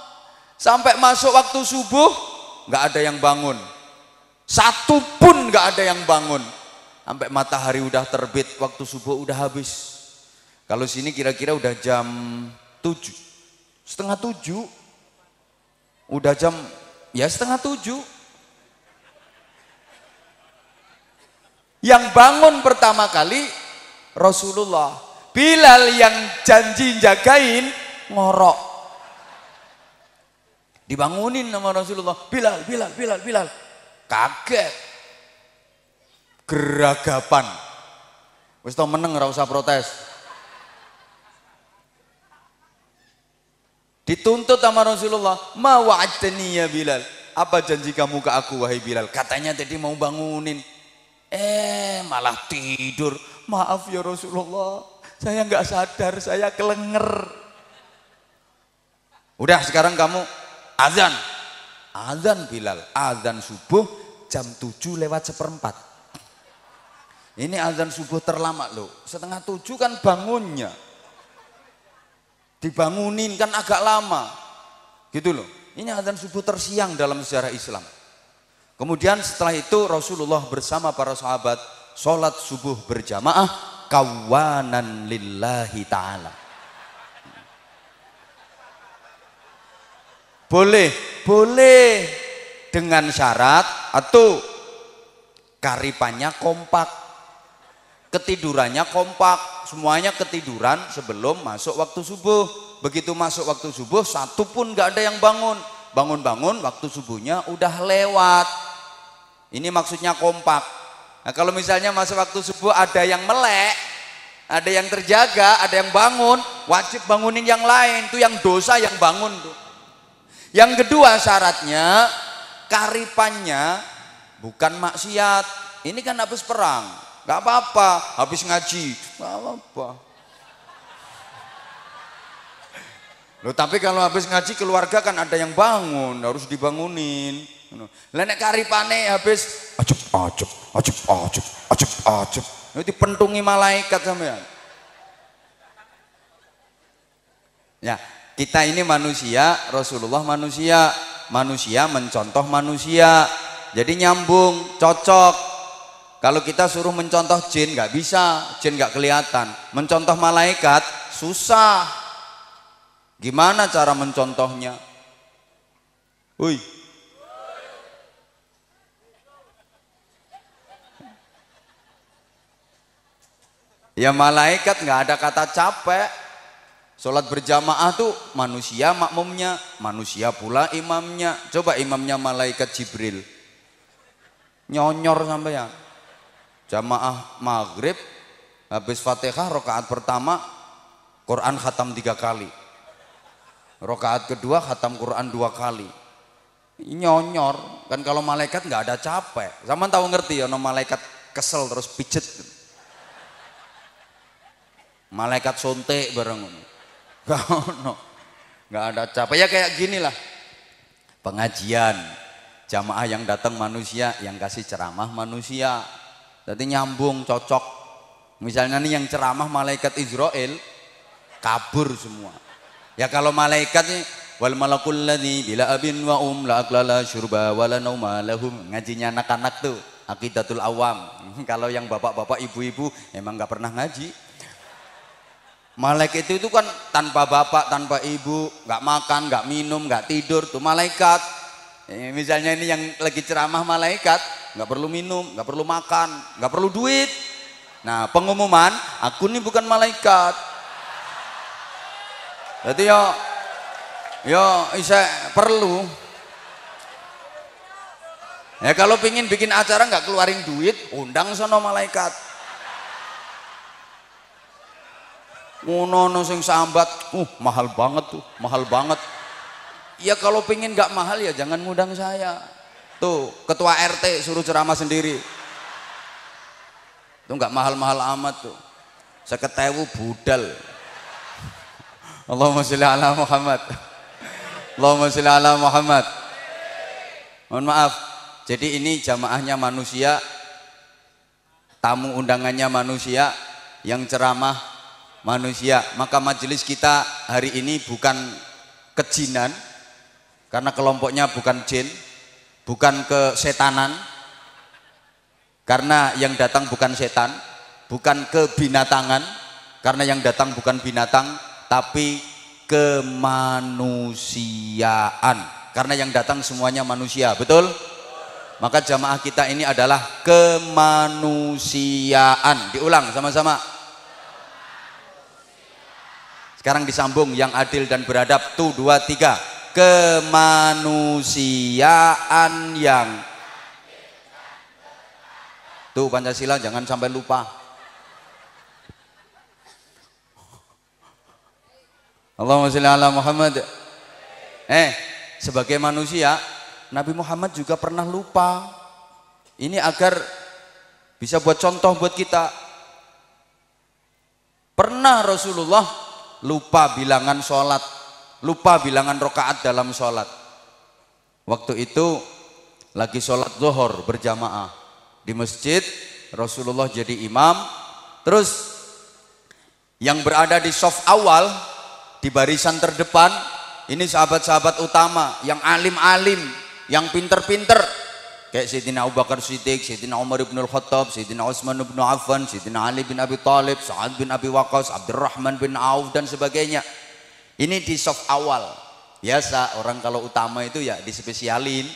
Sampai masuk waktu subuh, nggak ada yang bangun. Satu pun nggak ada yang bangun. Sampai matahari udah terbit, waktu subuh udah habis. Kalau sini kira-kira udah jam 7. Setengah 7. Udah jam, ya setengah 7. Yang bangun pertama kali Rasulullah. Bilal yang janji jagain ngorok. Dibangunin sama Rasulullah. Bilal, Bilal, Bilal, Bilal. Kaget. Geragapan. Wis tau meneng ora usah protes. Dituntut sama Rasulullah, "Ma wa'adtani ya Bilal?" Apa janji kamu ke aku wahai Bilal? Katanya tadi mau bangunin. Eh malah tidur. Maaf ya Rasulullah, saya nggak sadar, saya kelenger. Udah sekarang kamu azan. Azan Bilal, azan subuh jam 7 lewat seperempat. Ini azan subuh terlama loh. Setengah tujuh kan bangunnya. Dibangunin kan agak lama. Gitu loh. Ini azan subuh tersiang dalam sejarah Islam. Kemudian setelah itu Rasulullah bersama para sahabat sholat subuh berjamaah kawanan lillahi ta'ala. Boleh, boleh dengan syarat atau karipannya kompak, ketidurannya kompak, semuanya ketiduran sebelum masuk waktu subuh. Begitu masuk waktu subuh, satu pun gak ada yang bangun. Bangun-bangun, waktu subuhnya udah lewat ini maksudnya kompak. Nah, kalau misalnya masa waktu subuh ada yang melek, ada yang terjaga, ada yang bangun, wajib bangunin yang lain. Itu yang dosa yang bangun tuh. Yang kedua syaratnya karipannya bukan maksiat. Ini kan habis perang, nggak apa-apa. Habis ngaji, nggak apa-apa. Loh tapi kalau habis ngaji keluarga kan ada yang bangun, harus dibangunin. Lah nek karipane habis ajep ajep ajep ajep ajep ajep. Itu pentungi malaikat sampean. Ya, kita ini manusia, Rasulullah manusia, manusia mencontoh manusia. Jadi nyambung, cocok. Kalau kita suruh mencontoh jin nggak bisa, jin nggak kelihatan. Mencontoh malaikat susah. Gimana cara mencontohnya? Woi, Ya malaikat nggak ada kata capek. Sholat berjamaah tuh manusia makmumnya, manusia pula imamnya. Coba imamnya malaikat Jibril. Nyonyor sampai ya. Jamaah maghrib, habis fatihah rokaat pertama, Quran khatam tiga kali. Rokaat kedua khatam Quran dua kali. Nyonyor, kan kalau malaikat nggak ada capek. Sama tahu ngerti ya, no malaikat kesel terus pijet malaikat sontek bareng gak gak ada capek. Ya kayak gini lah. Pengajian. Jamaah yang datang manusia yang kasih ceramah manusia. Jadi nyambung cocok. Misalnya nih yang ceramah malaikat Israel kabur semua. Ya kalau malaikat nih wal malakul ladzi bila abin wa um la aklala syurba wala nauma lahum. Ngajinya anak-anak tuh akidatul awam. Kalau yang bapak-bapak ibu-ibu emang nggak pernah ngaji Malaikat itu, kan tanpa bapak, tanpa ibu, nggak makan, nggak minum, nggak tidur, tuh malaikat. Eh, misalnya ini yang lagi ceramah malaikat, nggak perlu minum, nggak perlu makan, nggak perlu duit. Nah, pengumuman, aku ini bukan malaikat. Jadi yo yo isa perlu. Ya kalau pingin bikin acara nggak keluarin duit, undang sono malaikat. Ngono sing sambat, uh mahal banget tuh, mahal banget. Ya kalau pingin nggak mahal ya jangan ngundang saya. Tuh ketua RT suruh ceramah sendiri. Tuh nggak mahal-mahal amat tuh. Seketewu budal. Allahumma sholli ala Muhammad. Allahumma sholli ala Muhammad. Mohon maaf. Jadi ini jamaahnya manusia, tamu undangannya manusia, yang ceramah manusia. Maka majelis kita hari ini bukan kejinan, karena kelompoknya bukan jin, bukan kesetanan, karena yang datang bukan setan, bukan kebinatangan, karena yang datang bukan binatang, tapi kemanusiaan. Karena yang datang semuanya manusia, betul? Maka jamaah kita ini adalah kemanusiaan. Diulang sama-sama. Sekarang disambung yang adil dan beradab. Tuh dua tiga. Kemanusiaan yang Tuh Pancasila jangan sampai lupa. Allahumma sholli ala Muhammad. Eh, sebagai manusia, Nabi Muhammad juga pernah lupa. Ini agar bisa buat contoh buat kita. Pernah Rasulullah lupa bilangan sholat, lupa bilangan rokaat dalam sholat. Waktu itu lagi sholat zuhur berjamaah di masjid, Rasulullah jadi imam, terus yang berada di soft awal di barisan terdepan ini sahabat-sahabat utama yang alim-alim yang pinter-pinter kayak Sayyidina Abu Bakar Siddiq, Sayyidina Umar bin Al-Khattab, Sayyidina Utsman bin Affan, Sayyidina Ali bin Abi Thalib, Sa'ad bin Abi Waqqas, Abdurrahman bin Auf dan sebagainya. Ini di soft awal. Biasa orang kalau utama itu ya dispesialin.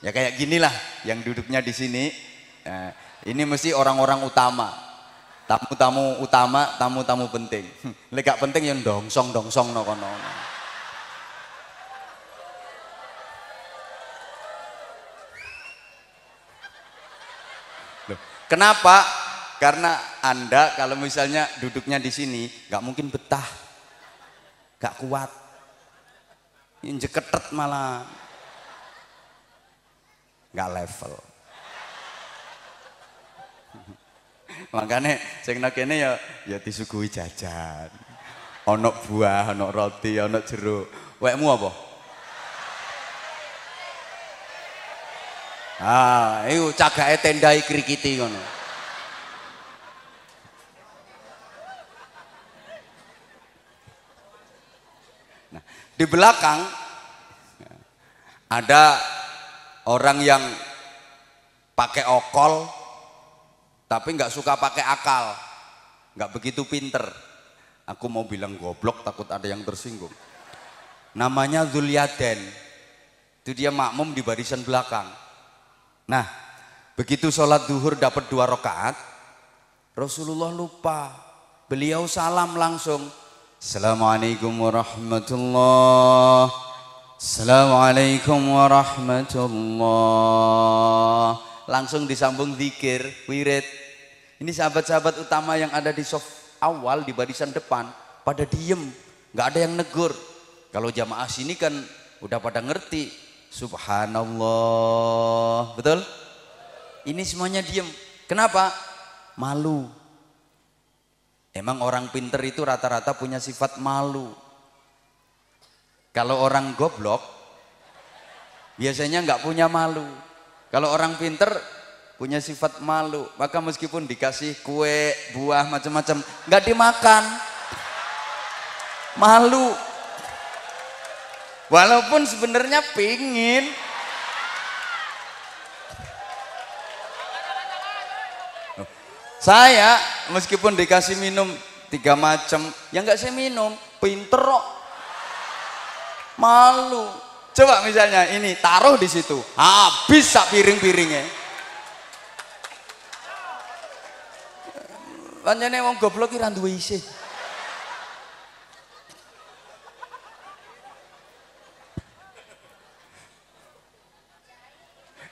Ya kayak ginilah yang duduknya di sini. Nah, ini mesti orang-orang utama tamu-tamu utama, tamu-tamu penting. Lek penting yang dongsong-dongsong no kono. Kenapa? Karena Anda kalau misalnya duduknya di sini nggak mungkin betah. nggak kuat. Ini jeketet malah nggak level. Makanya sing kene ya ya disuguhi jajan. Ono buah, ono roti, ono jeruk. Wekmu apa? Ah, iku cagake tenda krikiti ngono. Nah, di belakang ada orang yang pakai okol tapi nggak suka pakai akal, nggak begitu pinter. Aku mau bilang goblok takut ada yang tersinggung. Namanya Zulyaden. Itu dia makmum di barisan belakang. Nah, begitu sholat duhur dapat dua rakaat, Rasulullah lupa. Beliau salam langsung. Assalamualaikum warahmatullah. Assalamualaikum warahmatullah. Langsung disambung zikir, wirid. Ini sahabat-sahabat utama yang ada di soft awal di barisan depan pada diem, nggak ada yang negur. Kalau jamaah sini kan udah pada ngerti. Subhanallah, betul? Ini semuanya diem. Kenapa? Malu. Emang orang pinter itu rata-rata punya sifat malu. Kalau orang goblok, biasanya nggak punya malu. Kalau orang pinter punya sifat malu, maka meskipun dikasih kue, buah, macam-macam, nggak dimakan. Malu. Walaupun sebenarnya pingin. Saya meskipun dikasih minum tiga macam, yang nggak saya minum, pinter kok. Malu. Coba misalnya ini taruh di situ, habis sak piring-piringnya. Panjangnya mau goblok iran duwe isih.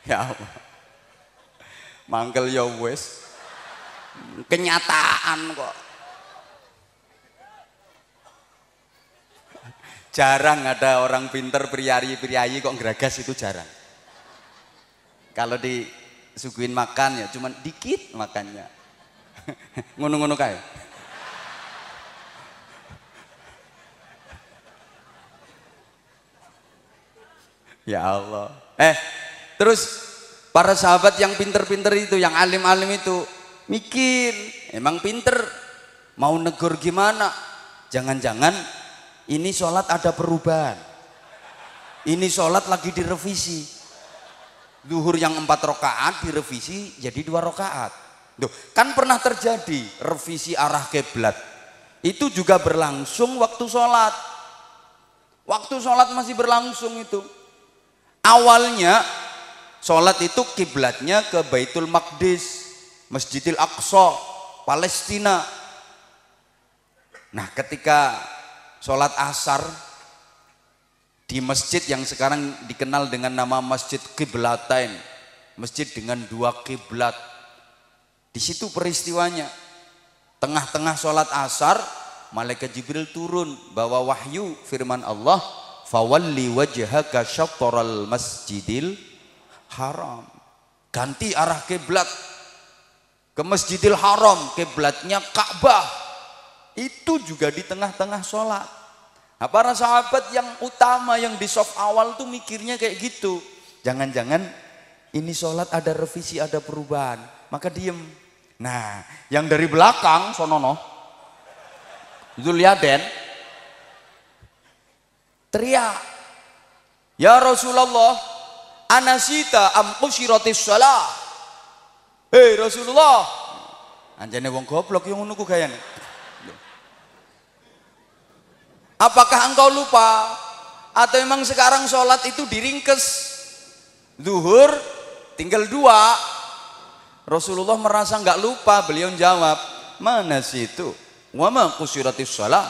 Ya Allah. Mangkel ya wis. Kenyataan kok. Jarang ada orang pinter priayi-priayi kok geragas itu jarang. Kalau disuguhin makan ya cuman dikit makannya. Ngono-ngono kae. Ya Allah. Eh, terus para sahabat yang pinter-pinter itu, yang alim-alim itu mikir, emang pinter, mau negur gimana? Jangan-jangan ini sholat ada perubahan. Ini sholat lagi direvisi. Duhur yang empat rakaat direvisi jadi dua rakaat. Duh, kan pernah terjadi revisi arah kiblat. Itu juga berlangsung waktu sholat. Waktu sholat masih berlangsung itu. Awalnya sholat itu kiblatnya ke Baitul Maqdis, Masjidil Aqsa, Palestina. Nah, ketika sholat asar di masjid yang sekarang dikenal dengan nama Masjid Kiblatain, masjid dengan dua kiblat. Di situ peristiwanya. Tengah-tengah sholat asar, malaikat Jibril turun bawa wahyu firman Allah fawalli wajhaka syatral masjidil haram. Ganti arah kiblat ke Masjidil Haram kiblatnya Ka'bah. Itu juga di tengah-tengah sholat. Nah, para sahabat yang utama yang di soft awal tuh mikirnya kayak gitu. Jangan-jangan ini sholat ada revisi ada perubahan. Maka diem. Nah yang dari belakang sonono. Itu liaden teriak. Ya Rasulullah anasita am usyiratis salah hei Rasulullah. Anjane wong goblok yang ngono ku gayane. Apakah engkau lupa atau memang sekarang sholat itu diringkes? Zuhur tinggal dua. Rasulullah merasa nggak lupa beliau jawab mana sih itu wama kusyiratis salah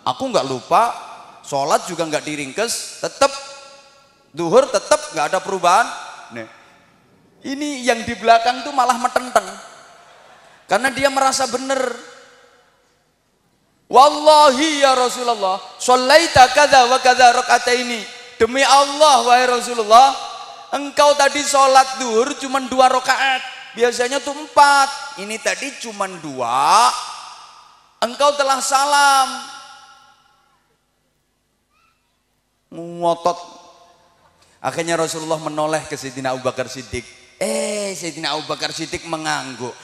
aku nggak lupa sholat juga nggak diringkes tetap duhur tetap nggak ada perubahan. Nih ini yang di belakang tuh malah metenteng. Karena dia merasa benar wallahi ya Rasulullah sholaita kada wa kada rakaat ini demi Allah wahai Rasulullah engkau tadi sholat duhur cuma dua rakaat. Biasanya tuh empat. Ini tadi cuma dua. Engkau telah salam. Ngotot akhirnya Rasulullah menoleh ke Sayyidina Abu Bakar Siddiq. Eh Sayyidina Abu Bakar Siddiq mengangguk.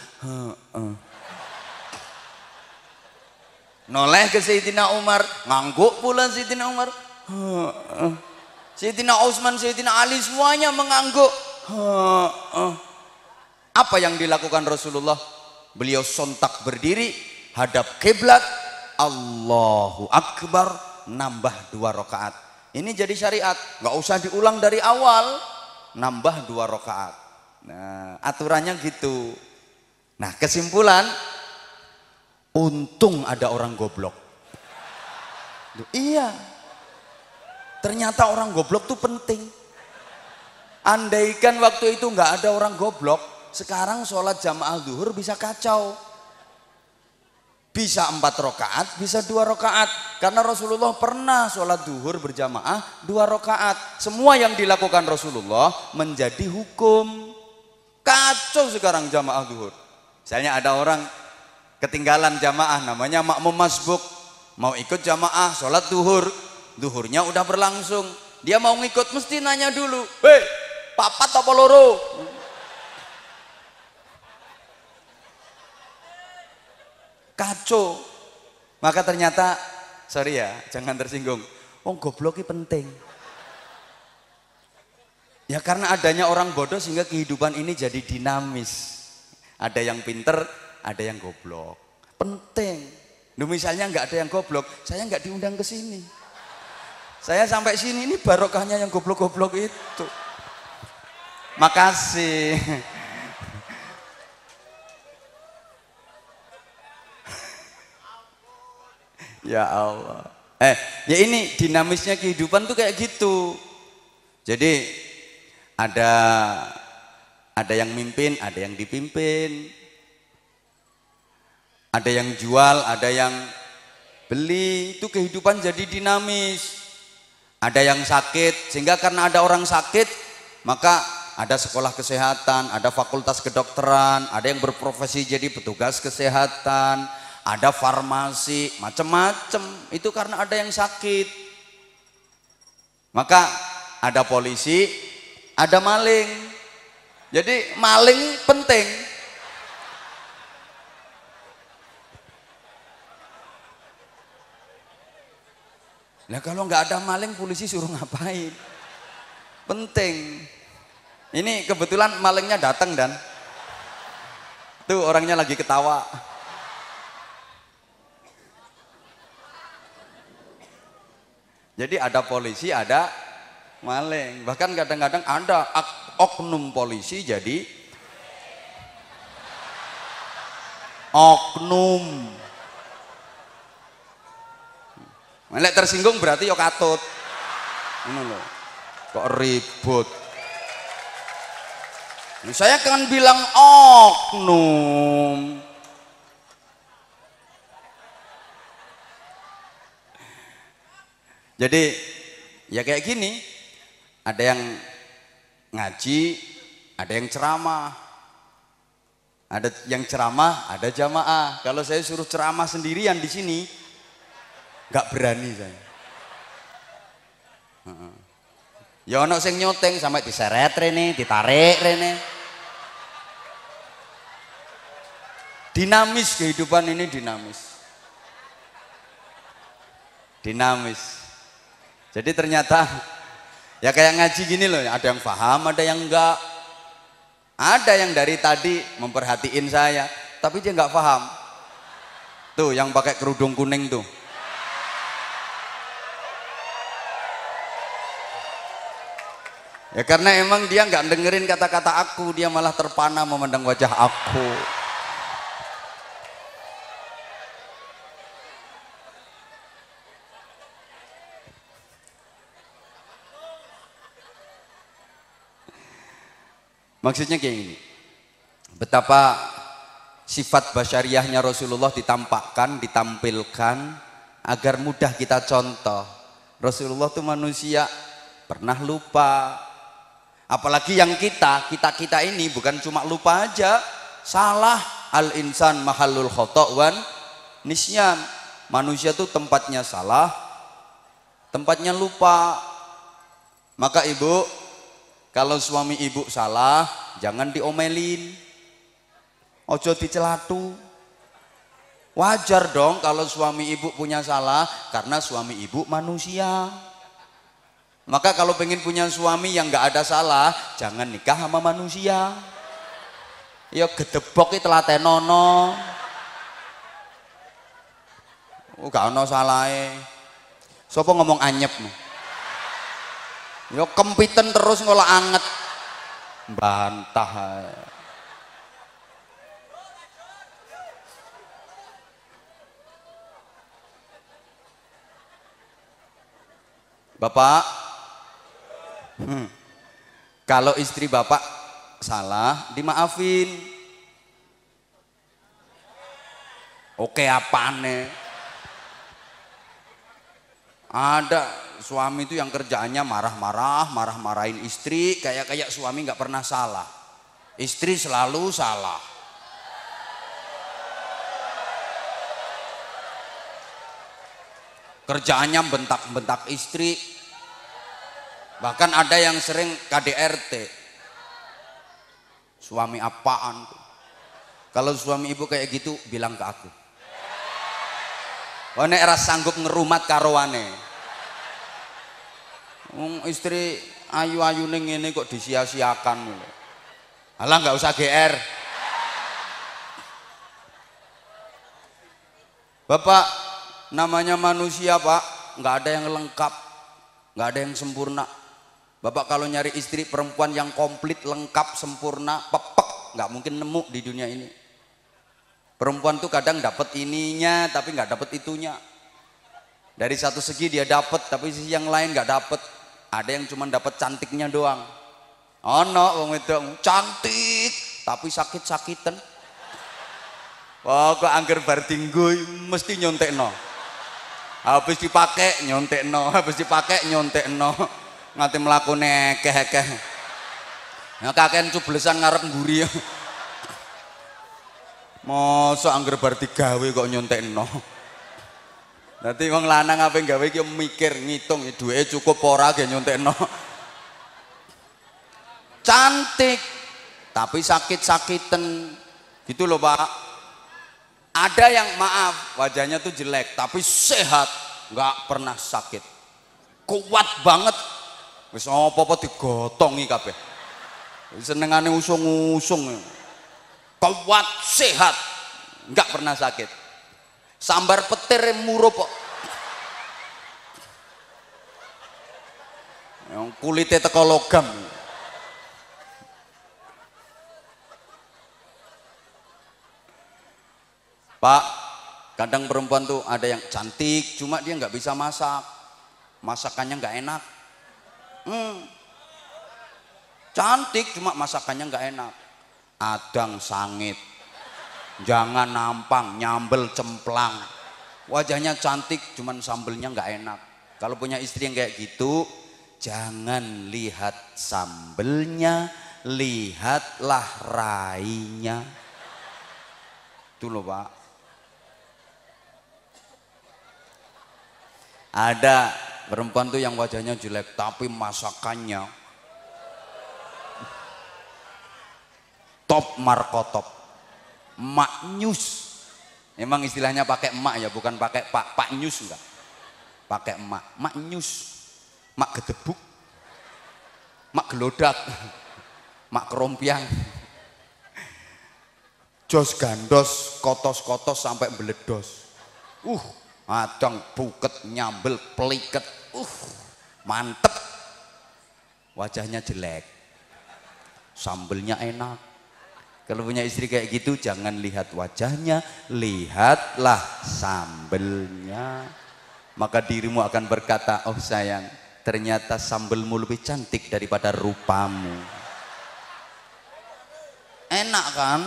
Noleh ke Sayyidina Umar. Ngangguk pula Sayyidina Umar. Sayyidina Utsman Sayyidina Ali semuanya mengangguk. Apa yang dilakukan Rasulullah? Beliau sontak berdiri hadap kiblat. Allahu Akbar nambah dua rakaat ini jadi syariat, nggak usah diulang dari awal, nambah dua rakaat. Nah, aturannya gitu. Nah, kesimpulan, untung ada orang goblok. Duh, iya, ternyata orang goblok tuh penting. Andaikan waktu itu nggak ada orang goblok, sekarang sholat jamaah duhur bisa kacau bisa empat rakaat, bisa dua rakaat. Karena Rasulullah pernah sholat duhur berjamaah dua rakaat. Semua yang dilakukan Rasulullah menjadi hukum. Kacau sekarang jamaah duhur. Misalnya ada orang ketinggalan jamaah namanya makmum masbuk. Mau ikut jamaah sholat duhur. Duhurnya udah berlangsung. Dia mau ngikut mesti nanya dulu. Hei, papat apa loro? Kacau. Maka ternyata sorry ya jangan tersinggung. Oh goblok penting. Ya karena adanya orang bodoh sehingga kehidupan ini jadi dinamis. Ada yang pinter ada yang goblok. Penting. Duh, misalnya nggak ada yang goblok saya nggak diundang ke sini. Saya sampai sini ini barokahnya yang goblok-goblok itu. Makasih ya Allah. Eh, ya ini dinamisnya kehidupan tuh kayak gitu. Jadi ada ada yang mimpin, ada yang dipimpin. Ada yang jual, ada yang beli. Itu kehidupan jadi dinamis. Ada yang sakit, sehingga karena ada orang sakit, maka ada sekolah kesehatan, ada fakultas kedokteran, ada yang berprofesi jadi petugas kesehatan, ada farmasi, macam-macam. Itu karena ada yang sakit. Maka ada polisi, ada maling. Jadi maling penting. Nah kalau nggak ada maling polisi suruh ngapain? Penting. Ini kebetulan malingnya datang dan tuh orangnya lagi ketawa. Jadi ada polisi, ada maling. Bahkan kadang-kadang ada oknum polisi jadi oknum. Melek tersinggung berarti yo katut. Kok ribut. Saya kan bilang oknum. Jadi ya kayak gini, ada yang ngaji, ada yang ceramah. Ada yang ceramah, ada jamaah. Kalau saya suruh ceramah sendirian di sini, nggak berani saya. Ya ono sing nyoteng sampai diseret rene, ditarik rene. Dinamis kehidupan ini dinamis. Dinamis. Jadi ternyata ya kayak ngaji gini loh, ada yang paham, ada yang enggak. Ada yang dari tadi memperhatiin saya, tapi dia enggak paham. Tuh yang pakai kerudung kuning tuh. Ya karena emang dia nggak dengerin kata-kata aku, dia malah terpana memandang wajah aku. Maksudnya kayak gini. Betapa sifat basyariahnya Rasulullah ditampakkan, ditampilkan agar mudah kita contoh. Rasulullah itu manusia pernah lupa. Apalagi yang kita, kita-kita ini bukan cuma lupa aja, salah al insan mahalul khotowan nisyan. Manusia itu tempatnya salah, tempatnya lupa. Maka ibu kalau suami ibu salah, jangan diomelin. Ojo dicelatu. Wajar dong kalau suami ibu punya salah karena suami ibu manusia. Maka kalau pengen punya suami yang nggak ada salah, jangan nikah sama manusia. Ya gedebok itu latenono. Oh, gak ono salahnya. Sopo ngomong anyep nih. Yo kempiten terus ngolah anget. Bantah. Bapak, hmm, kalau istri bapak salah, dimaafin. Oke apa nih? Ada suami itu yang kerjaannya marah-marah, marah-marahin istri, kayak kayak suami nggak pernah salah. Istri selalu salah. Kerjaannya bentak-bentak istri. Bahkan ada yang sering KDRT. Suami apaan? Kalau suami ibu kayak gitu bilang ke aku. Oh nek sanggup ngerumat karowane. Wong istri ayu-ayu ning ngene kok disia-siakan. Alah nggak usah GR. Bapak, namanya manusia pak, nggak ada yang lengkap, nggak ada yang sempurna. Bapak kalau nyari istri perempuan yang komplit, lengkap, sempurna, pepek, nggak mungkin nemu di dunia ini. Perempuan tuh kadang dapat ininya, tapi nggak dapat itunya. Dari satu segi dia dapat, tapi sisi yang lain nggak dapat. Ada yang cuma dapat cantiknya doang. Ono wong itu cantik, tapi sakit-sakitan. Wah, kok angger bar tinggu mesti nyontekno. Habis dipakai nyontekno, habis dipakai nyontekno. Nganti mlakune ekeh-ekeh. Ya kakean cublesan ngarep ngguri. Mosok angger bar digawe kok nyontekno. Nanti wong lanang apa gawe iki mikir ngitung duwe cukup ora ge nyontekno. Cantik tapi sakit-sakiten. Gitu loh, Pak. Ada yang maaf, wajahnya tuh jelek tapi sehat, nggak pernah sakit. Kuat banget. Wis apa-apa digotongi kabeh. Senengane usung-usung. Kuat, sehat, nggak pernah sakit. Sambar petir murup kok. Yang kulitnya teko logam. Pak kadang perempuan tuh ada yang cantik cuma dia nggak bisa masak. Masakannya nggak enak. Hmm. cantik cuma masakannya nggak enak adang sangit. Jangan nampang nyambel cemplang. Wajahnya cantik cuman sambelnya nggak enak. Kalau punya istri yang kayak gitu jangan lihat sambelnya lihatlah rainya. Itu loh pak. Ada perempuan tuh yang wajahnya jelek tapi masakannya top markotop mak nyus. Emang istilahnya pakai emak ya, bukan pakai pak pak nyus enggak. Pakai emak, mak nyus, mak gedebuk, mak gelodak, mak kerompiang. Jos gandos, kotos-kotos sampai beledos. Uh, adang buket, nyambel, peliket. Uh, mantep. Wajahnya jelek. Sambelnya enak kalau punya istri kayak gitu jangan lihat wajahnya, lihatlah sambelnya. Maka dirimu akan berkata, "Oh sayang, ternyata sambelmu lebih cantik daripada rupamu." Enak kan?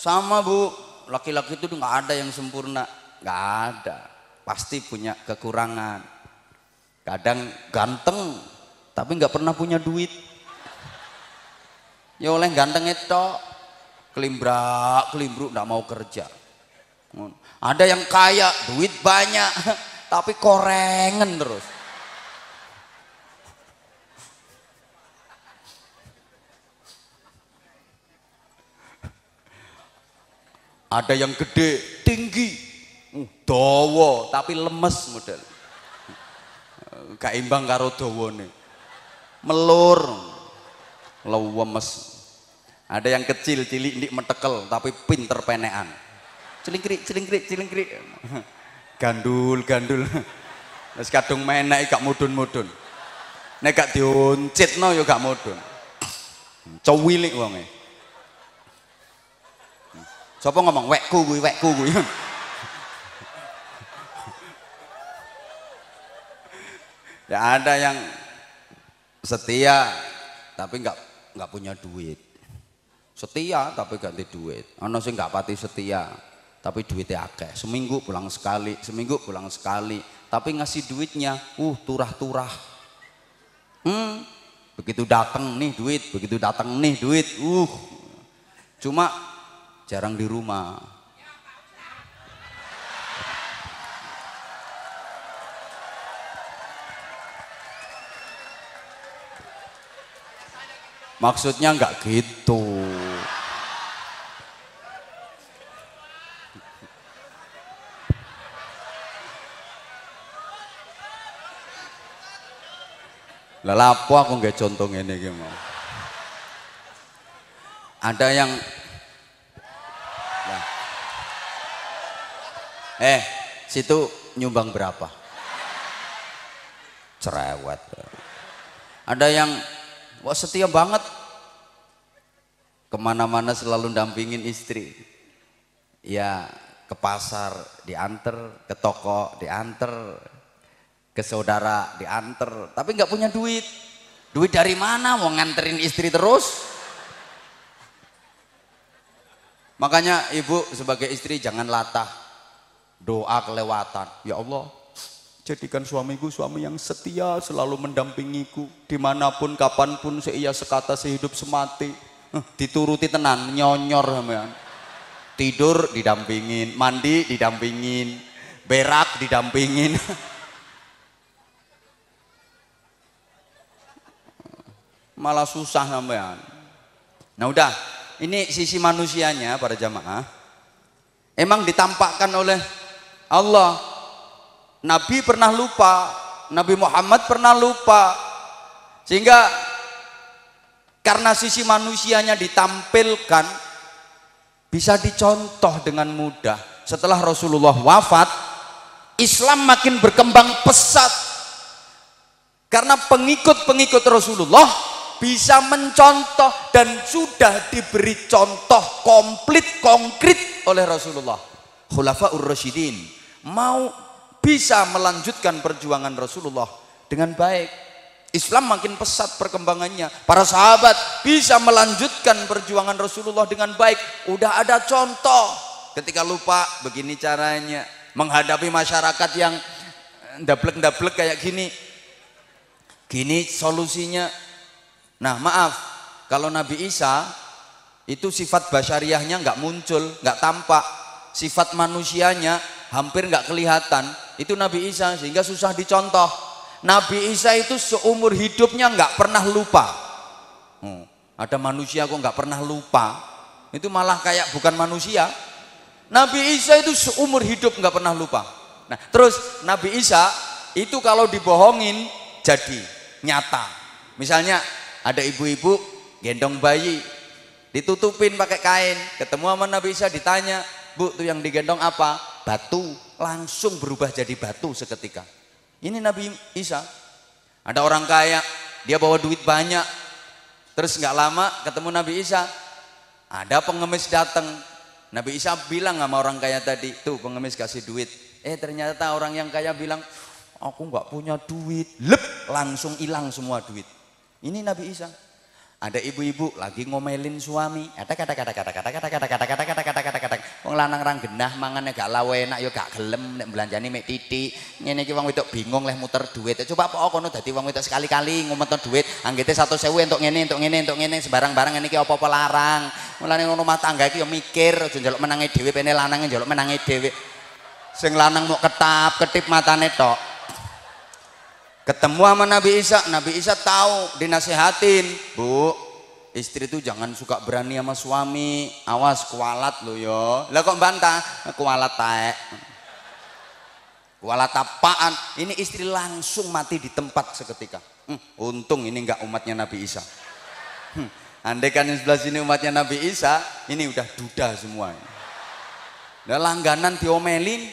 Sama Bu, laki-laki itu nggak ada yang sempurna, nggak ada. Pasti punya kekurangan. Kadang ganteng, tapi nggak pernah punya duit ya oleh ganteng itu kelimbrak kelimbruk nggak mau kerja. Ada yang kaya duit banyak tapi korengan terus. Ada yang gede tinggi dowo tapi lemes model. Gak imbang karo nih melur lewemes. Ada yang kecil cilik ndik metekel tapi pinter penean cilingkrik cilingkrik cilingkrik. Gandul gandul. Terus kadung menek gak mudun-mudun. Nek gak no yo gak mudun. Cewilik wonge. Sapa ngomong? Wekku kuwi wekku kuwi. Ya ada yang setia tapi nggak nggak punya duit. Setia tapi ganti duit. Ono sih nggak pati setia tapi duitnya akeh. Seminggu pulang sekali seminggu pulang sekali tapi ngasih duitnya uh turah-turah. Hmm begitu datang nih duit begitu datang nih duit uh. Cuma jarang di rumah Maksudnya enggak gitu. Lah lapo aku nggak contoh ini gimana? Ada yang nah. Eh, situ nyumbang berapa? Cerewet. Ada yang Wah setia banget. Ke mana-mana selalu dampingin istri. Ya ke pasar diantar, ke toko diantar, ke saudara diantar, tapi nggak punya duit. Duit dari mana? Mau nganterin istri terus? Makanya ibu sebagai istri jangan latah doa kelewatan. Ya Allah, jadikan suamiku suami yang setia selalu mendampingiku. Di mana pun kapan pun seia sekata sehidup semati. Dituruti tenan nyonyor sampean. Tidur didampingin. Mandi didampingin. Berak didampingin. Malah susah sampean. Nah udah. Ini sisi manusianya para jamaah. Emang ditampakkan oleh Allah Nabi pernah lupa Nabi Muhammad pernah lupa. Sehingga karena sisi manusianya ditampilkan bisa dicontoh dengan mudah. Setelah Rasulullah wafat Islam makin berkembang pesat. Karena pengikut-pengikut Rasulullah bisa mencontoh dan sudah diberi contoh komplit konkret oleh Rasulullah. Khulafaur Rasyidin. Mau bisa melanjutkan perjuangan Rasulullah dengan baik. Islam makin pesat perkembangannya. Para sahabat bisa melanjutkan perjuangan Rasulullah dengan baik. Udah ada contoh. Ketika lupa begini caranya. Menghadapi masyarakat yang dablek-dablek kayak gini. Gini solusinya. Nah maaf, kalau Nabi Isa itu sifat basyariahnya nggak muncul, nggak tampak, sifat manusianya hampir nggak kelihatan. Itu Nabi Isa sehingga susah dicontoh. Nabi Isa itu seumur hidupnya nggak pernah lupa. Hmm, ada manusia kok nggak pernah lupa, itu malah kayak bukan manusia. Nabi Isa itu seumur hidup nggak pernah lupa. Nah terus Nabi Isa itu kalau dibohongin jadi nyata. Misalnya ada ibu-ibu gendong bayi ditutupin pakai kain ketemu sama Nabi Isa ditanya bu tuh yang digendong apa batu langsung berubah jadi batu seketika. Ini Nabi Isa. Ada orang kaya dia bawa duit banyak. Terus nggak lama ketemu Nabi Isa. Ada pengemis datang. Nabi Isa bilang sama orang kaya tadi tuh pengemis kasih duit. Eh ternyata orang yang kaya bilang aku nggak punya duit. Lep langsung hilang semua duit. Ini Nabi Isa. Ada ibu-ibu lagi ngomelin suami. Ada kata-kata kata-kata kata-kata kata-kata kata-kata kata-kata. Wong lanang rang genah mangannya gak lawe enak yo gak gelem nek belanjani mek titik. Ngene iki wong wedok bingung leh muter duit. Coba apa kono dadi wong wedok sekali-kali ngumetno duit. Anggete 100.000 entuk ngene entuk ngene entuk ngene sembarang-barang ngene iki apa-apa larang. Mulane ngono rumah tangga iki yo mikir aja njaluk menange dhewe pene lanang njaluk menange dhewe. Sing lanang mau ketap ketip matane tok. Ketemu sama Nabi Isa, Nabi Isa tahu dinasehatin, Bu, istri itu jangan suka berani sama suami, awas kualat lo yo. Lah kok bantah? Kualat taek. Kualat apaan? Ini istri langsung mati di tempat seketika. Hmm, untung ini enggak umatnya Nabi Isa. Hmm, andai kan di sebelah sini umatnya Nabi Isa, ini udah duda semua. Udah langganan diomelin,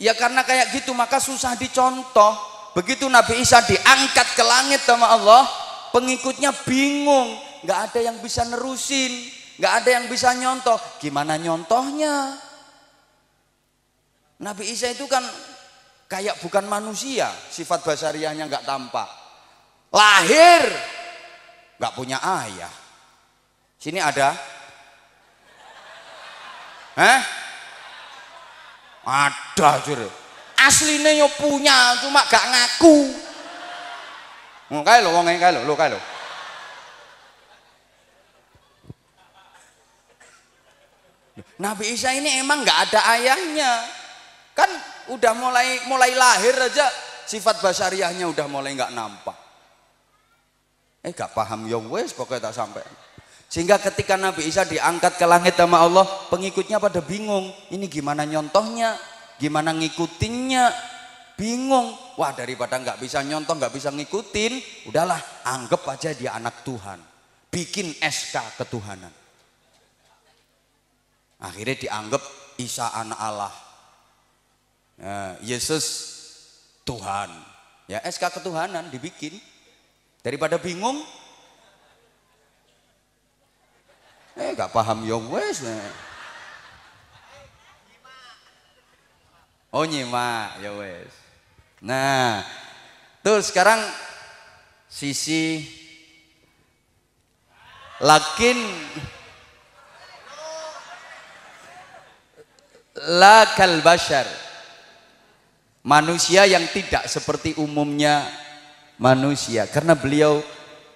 Ya karena kayak gitu maka susah dicontoh. Begitu Nabi Isa diangkat ke langit sama Allah, pengikutnya bingung, nggak ada yang bisa nerusin, nggak ada yang bisa nyontoh. Gimana nyontohnya? Nabi Isa itu kan kayak bukan manusia, sifat basariahnya nggak tampak. Lahir nggak punya ayah. Sini ada? Eh? Ada jure. Asline yo punya, cuma gak ngaku. Ngono wonge kae lho, lho kae lho. Nabi Isa ini emang nggak ada ayahnya. Kan udah mulai mulai lahir aja sifat basariahnya udah mulai nggak nampak. Eh gak paham ya wes pokoknya tak sampai. Sehingga ketika Nabi Isa diangkat ke langit sama Allah, pengikutnya pada bingung. Ini gimana nyontohnya? Gimana ngikutinnya? Bingung. Wah daripada nggak bisa nyontoh, nggak bisa ngikutin, udahlah anggap aja dia anak Tuhan. Bikin SK ketuhanan. Akhirnya dianggap Isa anak Allah. Ya, Yesus Tuhan. Ya SK ketuhanan dibikin. Daripada bingung, Eh gak paham ya wes. Oh nyimak ya wes. Nah, tuh sekarang sisi lakin la kal bashar manusia yang tidak seperti umumnya manusia karena beliau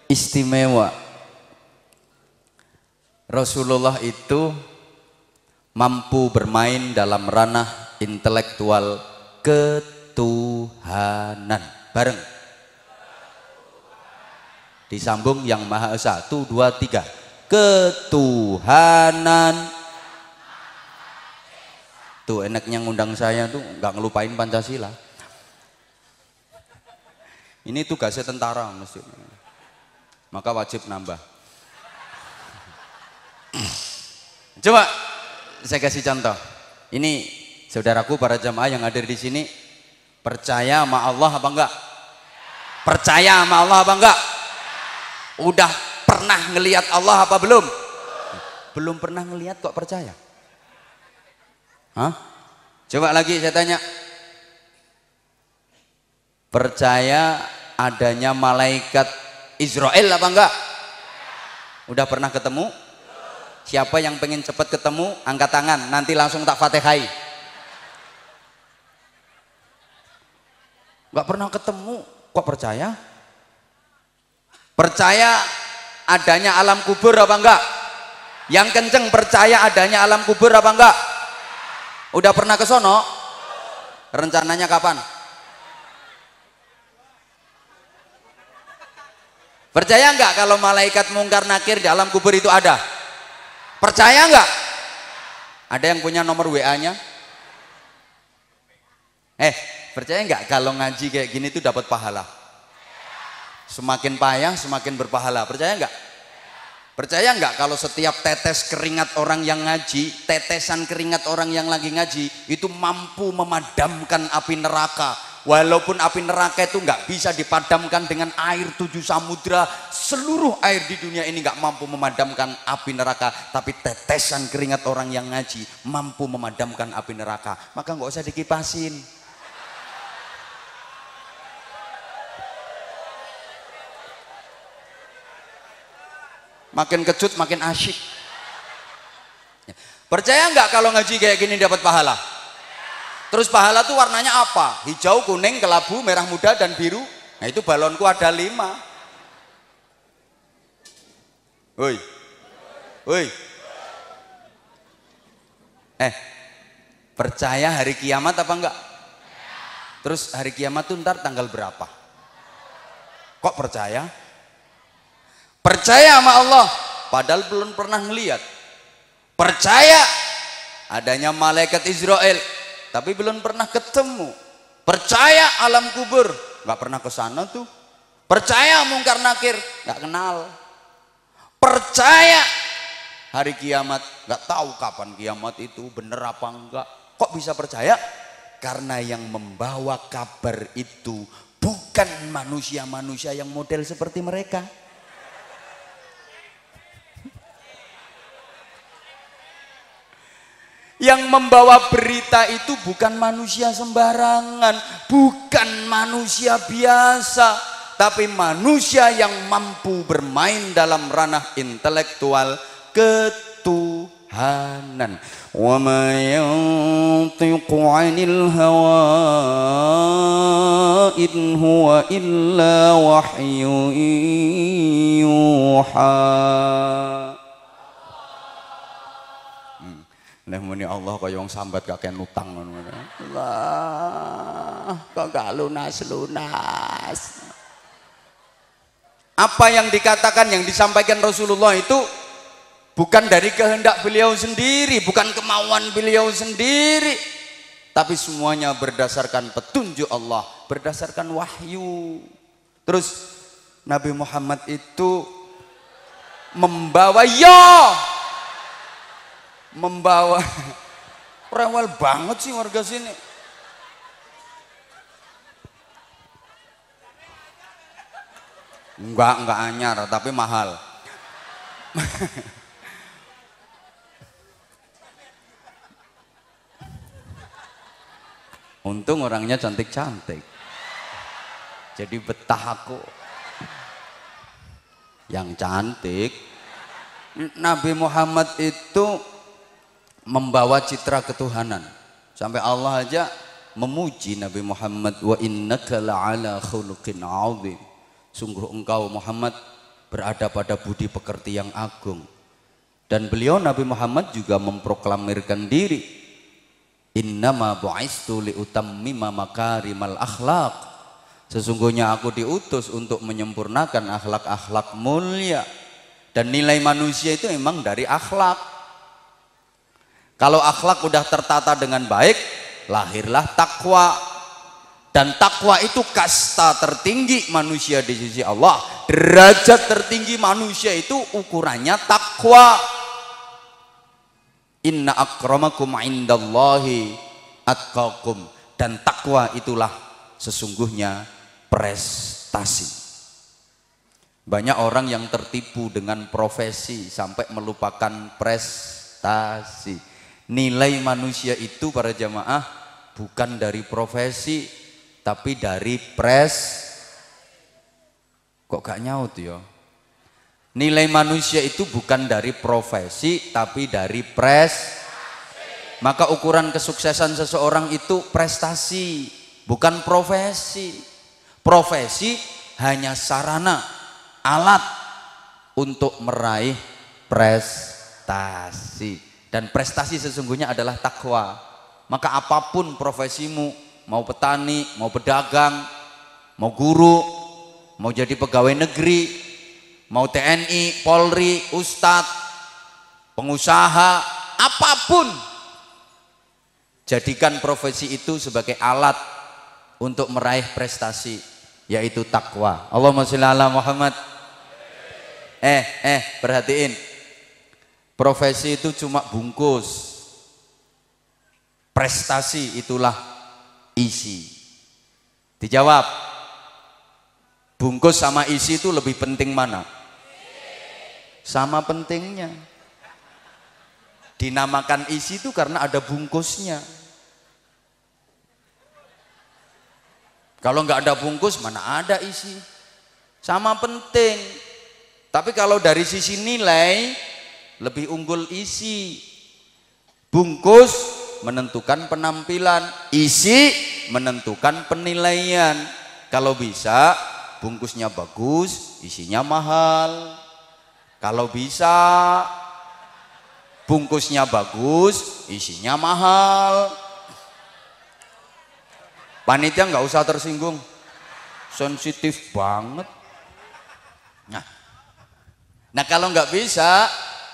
istimewa Rasulullah itu mampu bermain dalam ranah intelektual ketuhanan. Bareng. Disambung yang maha esa. Satu dua tiga. Ketuhanan. Tuh enaknya ngundang saya tuh nggak ngelupain Pancasila. Ini tugasnya tentara mesti maka wajib nambah coba saya kasih contoh ini saudaraku para jamaah yang hadir di sini percaya sama Allah apa enggak percaya sama Allah apa enggak Udah pernah ngelihat Allah apa belum? Belum pernah ngelihat kok percaya? Hah? Coba lagi saya tanya. Percaya adanya malaikat Israel apa enggak? Udah pernah ketemu? Siapa yang pengen cepat ketemu, angkat tangan. Nanti langsung tak fatihai. Enggak pernah ketemu, kok percaya? Percaya adanya alam kubur apa enggak? Yang kenceng percaya adanya alam kubur apa enggak? Udah pernah ke sono? Rencananya kapan? Percaya enggak kalau malaikat mungkar nakir di alam kubur itu ada? Percaya enggak? Ada yang punya nomor WA-nya? Eh, percaya enggak kalau ngaji kayak gini tuh dapat pahala? Semakin payah, semakin berpahala. Percaya nggak? Percaya nggak kalau setiap tetes keringat orang yang ngaji, tetesan keringat orang yang lagi ngaji, itu mampu memadamkan api neraka. Walaupun api neraka itu nggak bisa dipadamkan dengan air tujuh samudra, seluruh air di dunia ini nggak mampu memadamkan api neraka. Tapi tetesan keringat orang yang ngaji mampu memadamkan api neraka. Maka nggak usah dikipasin. makin kecut makin asyik percaya nggak kalau ngaji kayak gini dapat pahala terus pahala tuh warnanya apa? Hijau kuning kelabu merah muda dan biru. Nah itu balonku ada lima. Woi. Woi. Eh percaya hari kiamat apa enggak? Terus hari kiamat tuh ntar tanggal berapa? Kok percaya? Percaya sama Allah, padahal belum pernah ngeliat. Percaya adanya malaikat Israel, tapi belum pernah ketemu. Percaya alam kubur, nggak pernah ke sana tuh. Percaya mungkar nakir, nggak kenal. Percaya hari kiamat, nggak tahu kapan kiamat itu bener apa enggak. Kok bisa percaya? Karena yang membawa kabar itu bukan manusia-manusia yang model seperti mereka. Yang membawa berita itu bukan manusia sembarangan, bukan manusia biasa, tapi manusia yang mampu bermain dalam ranah intelektual ketuhanan. Wa hawa illa. Nek muni Allah kaya wong sambat kena utang ngono. Allah, kok gak lunas-lunas. Apa yang dikatakan yang disampaikan Rasulullah itu bukan dari kehendak beliau sendiri, bukan kemauan beliau sendiri, tapi semuanya berdasarkan petunjuk Allah, berdasarkan wahyu. Terus Nabi Muhammad itu membawa ya membawa rewel banget sih warga sini. Enggak, enggak anyar, tapi mahal. Untung orangnya cantik-cantik. Jadi betah aku. Yang cantik. Nabi Muhammad itu membawa citra ketuhanan. Sampai Allah aja memuji Nabi Muhammad wa innaka la'ala khuluqin 'adzim. Sungguh engkau Muhammad berada pada budi pekerti yang agung. Dan beliau Nabi Muhammad juga memproklamirkan diri Innama bu'istu liutammima makarimal akhlak. Sesungguhnya aku diutus untuk menyempurnakan akhlak-akhlak mulia. Dan nilai manusia itu memang dari akhlak. Kalau akhlak udah tertata dengan baik, lahirlah takwa. Dan takwa itu kasta tertinggi manusia di sisi Allah. Derajat tertinggi manusia itu ukurannya takwa. Inna akramakum indallahi atqakum dan takwa itulah sesungguhnya prestasi. Banyak orang yang tertipu dengan profesi sampai melupakan prestasi. Nilai manusia itu para jamaah bukan dari profesi tapi dari pres kok gak nyaut ya Nilai manusia itu bukan dari profesi tapi dari pres. Maka ukuran kesuksesan seseorang itu prestasi, bukan profesi. Profesi hanya sarana, alat untuk meraih prestasi. Dan prestasi sesungguhnya adalah takwa. Maka apa pun profesimu, mau petani, mau pedagang, mau guru, mau jadi pegawai negeri, mau TNI, Polri, Ustadz, pengusaha, apa pun. Jadikan profesi itu sebagai alat untuk meraih prestasi, yaitu takwa. Allahumma sholli ala Muhammad. Eh, eh, perhatiin. Profesi itu cuma bungkus. Prestasi itulah isi. Dijawab. Bungkus sama isi itu lebih penting mana? sama pentingnya. Dinamakan isi itu karena ada bungkusnya. Kalau nggak ada bungkus, mana ada isi? Sama penting. Tapi kalau dari sisi nilai, lebih unggul isi. Bungkus menentukan penampilan, isi menentukan penilaian. Kalau bisa, bungkusnya bagus, isinya mahal. Kalau bisa bungkusnya bagus, isinya mahal. Panitia nggak usah tersinggung, sensitif banget. Nah, nah kalau nggak bisa,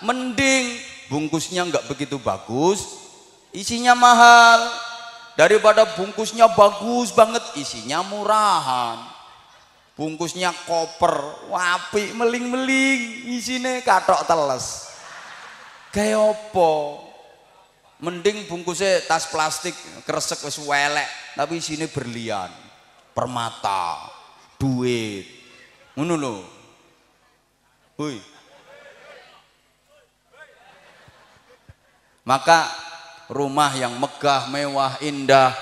mending bungkusnya nggak begitu bagus, isinya mahal. Daripada bungkusnya bagus banget, isinya murahan. Bungkusnya koper wapi meling-meling isine katok teles. Kayak opo mending bungkusnya tas plastik kresek wis welek tapi isine berlian permata duit. Ngono lho. Hui. Maka rumah yang megah mewah indah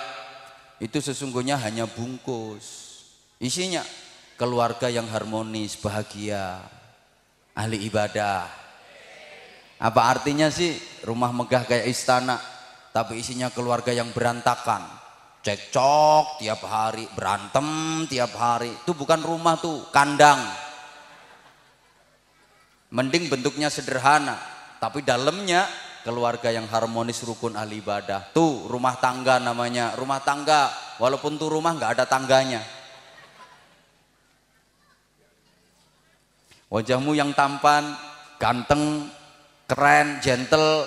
itu sesungguhnya hanya bungkus isinya keluarga yang harmonis, bahagia, ahli ibadah. Apa artinya sih rumah megah kayak istana, tapi isinya keluarga yang berantakan, cekcok tiap hari, berantem tiap hari. Itu bukan rumah tuh, kandang. Mending bentuknya sederhana, tapi dalamnya keluarga yang harmonis rukun ahli ibadah. Tuh rumah tangga namanya, rumah tangga. Walaupun tuh rumah nggak ada tangganya, Wajahmu yang tampan, ganteng, keren, gentle.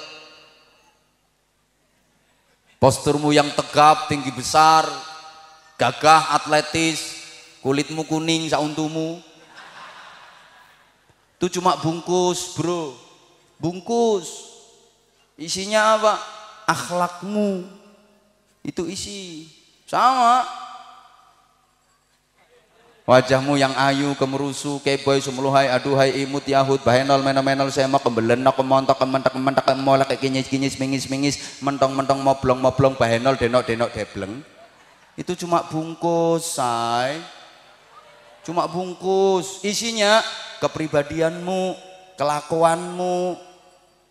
Posturmu yang tegap, tinggi besar, gagah, atletis, kulitmu kuning, sauntumu. Itu cuma bungkus, bro. Bungkus. Isinya apa? Akhlakmu. Itu isi. Sama Wajahmu yang ayu, kemerusu, keboy, sumuluhai, aduhai, imut, yahud, bahenol, menomenol, sema, kembelenak, kemontok, kementak, kementak, kemolak, kinyis, kinyis, mingis, mingis, mentong, mentong, moblong, moblong, bahenol, denok, denok, debleng. Itu cuma bungkus, say. Cuma bungkus. Isinya kepribadianmu, kelakuanmu.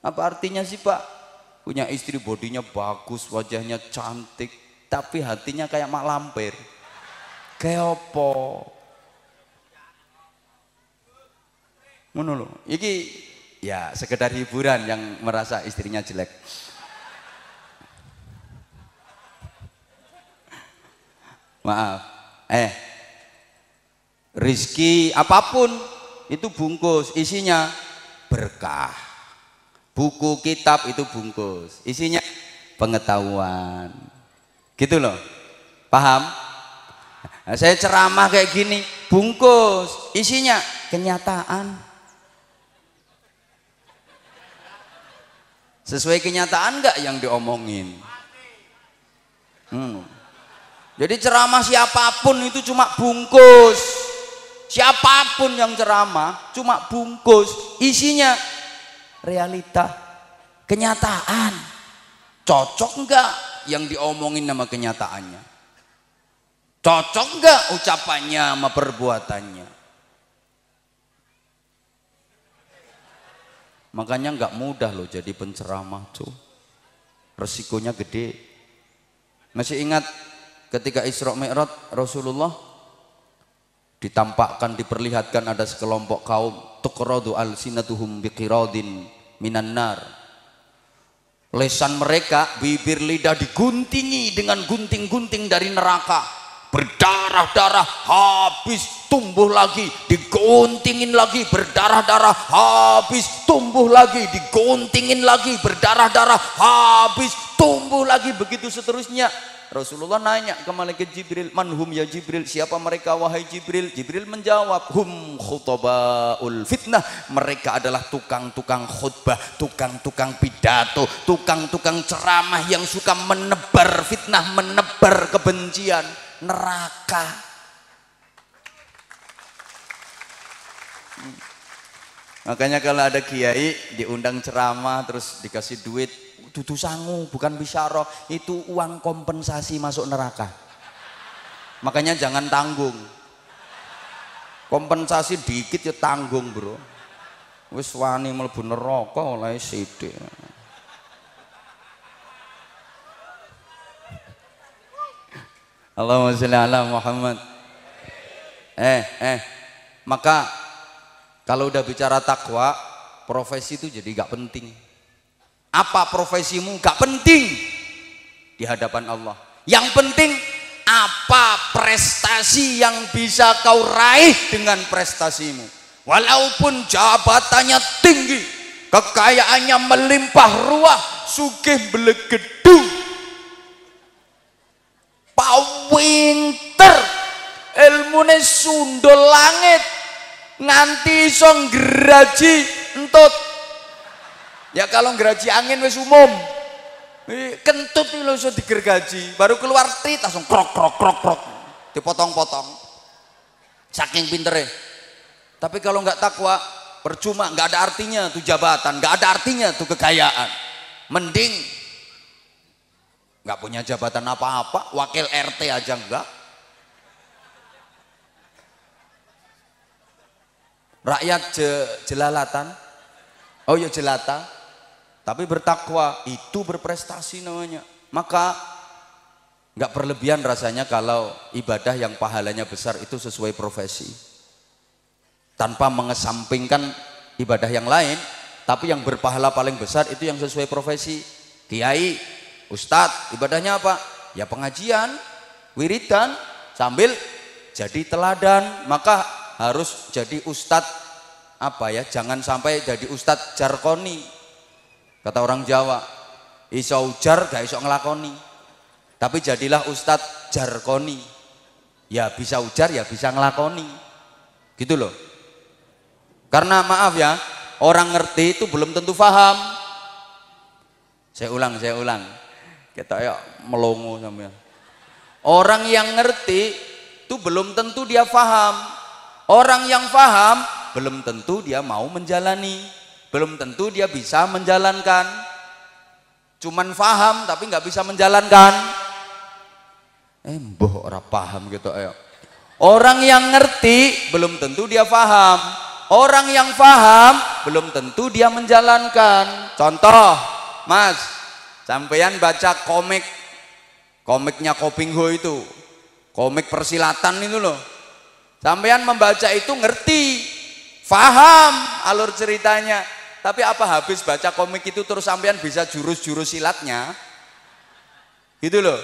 Apa artinya sih Pak? Punya istri bodinya bagus, wajahnya cantik, tapi hatinya kayak mak lampir. Kayak apa? Ngono. Iki ya sekedar hiburan yang merasa istrinya jelek. Maaf. Eh. Rizki apa pun itu bungkus, isinya berkah. Buku kitab itu bungkus, isinya pengetahuan. Gitu loh. Paham? Nah, saya ceramah kayak gini, bungkus, isinya kenyataan. Sesuai kenyataan enggak yang diomongin? Hmm. Jadi ceramah siapa pun itu cuma bungkus. Siapa pun yang ceramah cuma bungkus. Isinya realita, kenyataan. Cocok enggak yang diomongin nama kenyataannya? Cocok enggak ucapannya sama perbuatannya? Makanya enggak mudah loh jadi penceramah tuh. Resikonya gede. Masih ingat ketika Isra Mi'raj Rasulullah ditampakkan diperlihatkan ada sekelompok kaum tuqradu alsinatuhum biqiradin minan nar. Lesan mereka bibir lidah diguntingi dengan gunting-gunting dari neraka. Berdarah-darah habis tumbuh lagi diguntingin lagi berdarah-darah habis tumbuh lagi diguntingin lagi berdarah-darah habis tumbuh lagi begitu seterusnya Rasulullah nanya ke malaikat Jibril, manhum ya Jibril, siapa mereka wahai Jibril? Jibril menjawab, hum khutobaul fitnah. Mereka adalah tukang-tukang khutbah, tukang-tukang pidato, tukang-tukang ceramah yang suka menebar fitnah, menebar kebencian, neraka. Hmm. Makanya kalau ada kiai diundang ceramah terus dikasih duit dudu sangu, bukan bisyarah, itu uang kompensasi masuk neraka. Makanya jangan tanggung. Kompensasi dikit ya tanggung, Bro. Wis wani mlebu neraka oleh sithik. Allahumma sholli ala Muhammad. Eh, eh. Maka kalau udah bicara takwa, profesi itu jadi gak penting apa profesimu? Gak penting. Di hadapan Allah. Yang penting apa prestasi yang bisa kau raih dengan prestasimu? Walaupun jabatannya tinggi kekayaannya melimpah ruah sugih belegedung. Pawinter ilmune sundul langit nganti iso ngraji entut Ya kalau geraji angin wis umum. Kentut itu lho iso digergaji, baru keluar tit langsung krok krok krok krok. Dipotong-potong. Saking pintere. Tapi kalau nggak takwa, percuma, nggak ada artinya tuh jabatan, nggak ada artinya tuh kekayaan. Mending nggak punya jabatan apa-apa, wakil RT aja enggak. Rakyat je, jelalatan, oh ya jelata, tapi bertakwa itu berprestasi namanya. Maka nggak berlebihan rasanya kalau ibadah yang pahalanya besar itu sesuai profesi. Tanpa mengesampingkan ibadah yang lain, tapi yang berpahala paling besar itu yang sesuai profesi. Kiai, ustadz, ibadahnya apa? Ya pengajian, wiridan, sambil jadi teladan. Maka harus jadi ustadz apa ya? Jangan sampai jadi ustadz jarkoni, Kata orang Jawa, iso ujar gak iso ngelakoni. Tapi jadilah ustadz jarkoni. Ya bisa ujar ya bisa ngelakoni. Gitu loh. Karena maaf ya, orang ngerti itu belum tentu paham. Saya ulang, saya ulang. Kita ya melongo sampai. Orang yang ngerti itu belum tentu dia paham. Orang yang paham belum tentu dia mau menjalani belum tentu dia bisa menjalankan cuman faham tapi nggak bisa menjalankan Eh, mbah ora paham gitu ayo. Orang yang ngerti belum tentu dia paham. Orang yang paham belum tentu dia menjalankan. Contoh, Mas, sampeyan baca komik komiknya Kopingho itu. Komik persilatan itu loh. Sampeyan membaca itu ngerti, paham alur ceritanya. Tapi apa habis baca komik itu terus sampean bisa jurus-jurus silatnya? Gitu loh.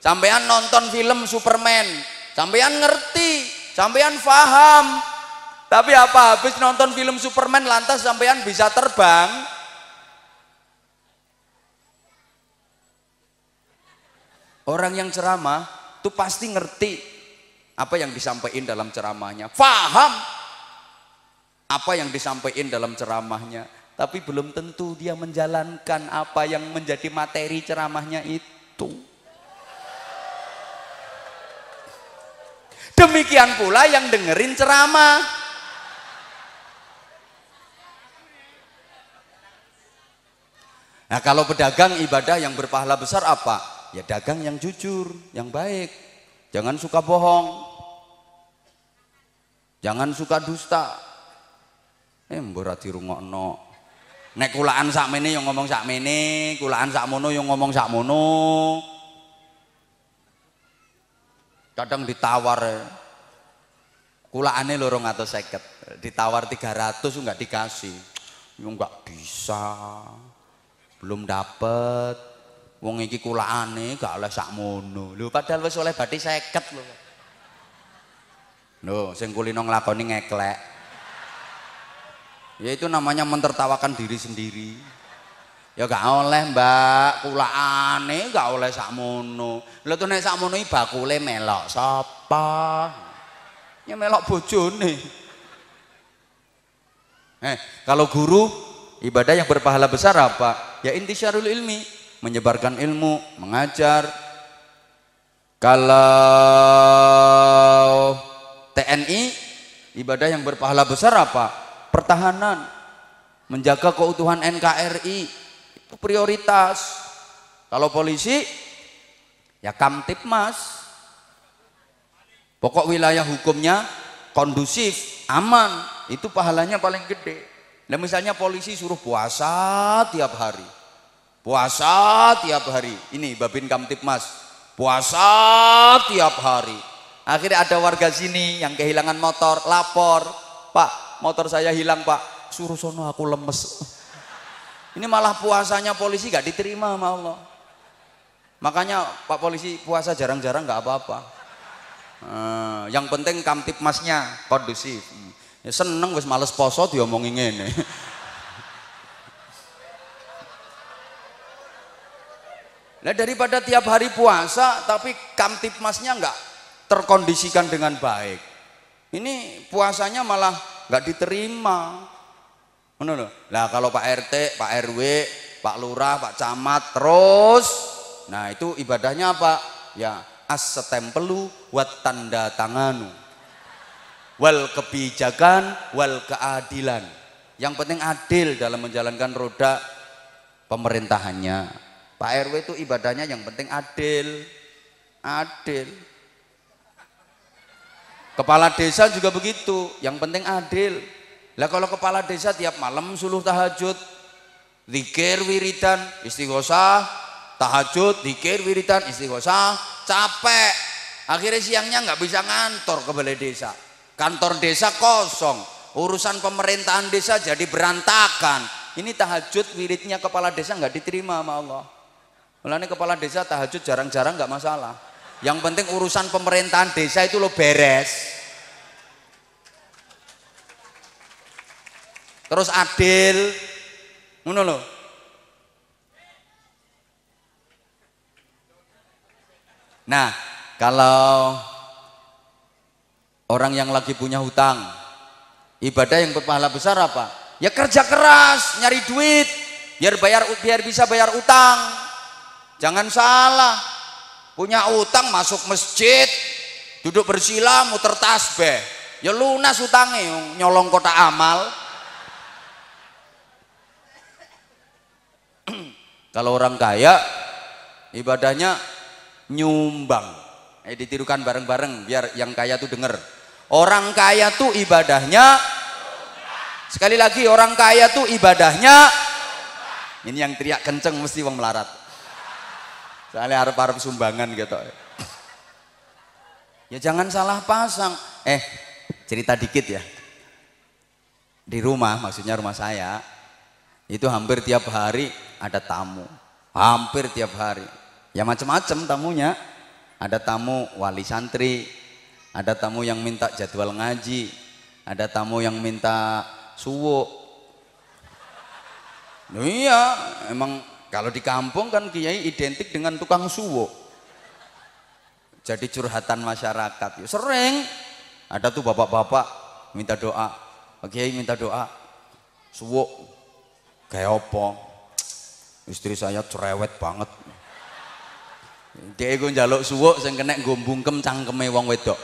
Sampean nonton film Superman, sampean ngerti, sampean paham. Tapi apa habis nonton film Superman lantas sampean bisa terbang? Orang yang ceramah itu pasti ngerti apa yang disampaikan dalam ceramahnya. Paham apa yang disampaikan dalam ceramahnya. Tapi belum tentu dia menjalankan apa yang menjadi materi ceramahnya itu. Demikian pula yang dengerin ceramah. Nah kalau pedagang ibadah yang berpahala besar apa? Ya dagang yang jujur, yang baik. Jangan suka bohong. Jangan suka dusta. Eh mbora dirungokno. Nek kulaan sakmene yang ngomong sakmene, kulaan sakmono yang ngomong sakmono. Kadang ditawar kulaane lorong atau seket. Ditawar 300 nggak dikasih. Yo nggak bisa. Belum dapet. Wong iki kulaane gak oleh sakmono. Lho padahal wis oleh bathi seket lho. Lho sing kulino nglakoni ngeklek ya itu namanya mentertawakan diri sendiri Ya gak oleh, Mbak. Kulaane gak oleh sakmono. Lha tuh nek sakmono iki bakule melok sapa? Ya melok bojone. Eh, kalau guru ibadah yang berpahala besar apa? Ya intisyarul ilmi, menyebarkan ilmu, mengajar. Kalau TNI ibadah yang berpahala besar apa? Pertahanan, menjaga keutuhan NKRI, itu prioritas. Kalau polisi ya kamtipmas pokok wilayah hukumnya kondusif aman itu pahalanya paling gede. Nah misalnya polisi suruh puasa tiap hari. Puasa tiap hari. Ini babin kamtipmas puasa tiap hari. Akhirnya ada warga sini yang kehilangan motor lapor pak motor saya hilang pak suruh sono aku lemes ini malah puasanya polisi gak diterima sama Allah. Makanya Pak Polisi puasa jarang-jarang gak apa-apa. Uh, yang penting kamtip masnya kondusif. Ya seneng wis males poso diomongin ngene. Nah daripada tiap hari puasa tapi kamtip masnya nggak terkondisikan dengan baik. Ini puasanya malah nggak diterima. Lho. Lah kalau Pak RT, Pak RW, Pak Lurah, Pak Camat terus nah itu ibadahnya apa? Ya as setempelu wat tanda tanganu. Wal kebijakan wal keadilan. Yang penting adil dalam menjalankan roda pemerintahannya. Pak RW itu ibadahnya yang penting adil. Adil. Kepala desa juga begitu, yang penting adil. Lah kalau kepala desa tiap malam suluh tahajud, zikir wiridan, istighosah, tahajud, zikir wiridan, istighosah, capek. Akhirnya siangnya nggak bisa ngantor ke balai desa. Kantor desa kosong, urusan pemerintahan desa jadi berantakan. Ini tahajud wiridnya kepala desa nggak diterima sama Allah. Mulanya kepala desa tahajud jarang-jarang nggak masalah. Yang penting urusan pemerintahan desa itu lo beres. terus adil. Ngono lho. Nah kalau orang yang lagi punya hutang ibadah yang berpahala besar apa? Ya kerja keras nyari duit biar bayar biar bisa bayar utang. Jangan salah punya utang masuk masjid duduk bersila muter tasbih ya lunas utangnya nyolong kota amal Kalau orang kaya ibadahnya nyumbang. Ayo ditirukan bareng-bareng biar yang kaya tuh denger. Orang kaya tuh ibadahnya Sekali lagi orang kaya tuh ibadahnya ini yang teriak kenceng mesti wong melarat. Soalnya harap-harap sumbangan gitu. Ya jangan salah pasang. Eh, cerita dikit ya. Di rumah, maksudnya rumah saya, itu hampir tiap hari ada tamu. Hampir tiap hari. Ya macam-macam tamunya. Ada tamu wali santri, ada tamu yang minta jadwal ngaji, ada tamu yang minta suwo. Nah, iya, emang kalau di kampung kan kiai identik dengan tukang suwo. Jadi curhatan masyarakat. Ya, sering ada tuh bapak-bapak minta doa, kiai minta doa, suwo kayak apa? Istri saya cerewet banget. Dia gue jaluk suwuk sing kena gombungkem cangkeme wong wedok.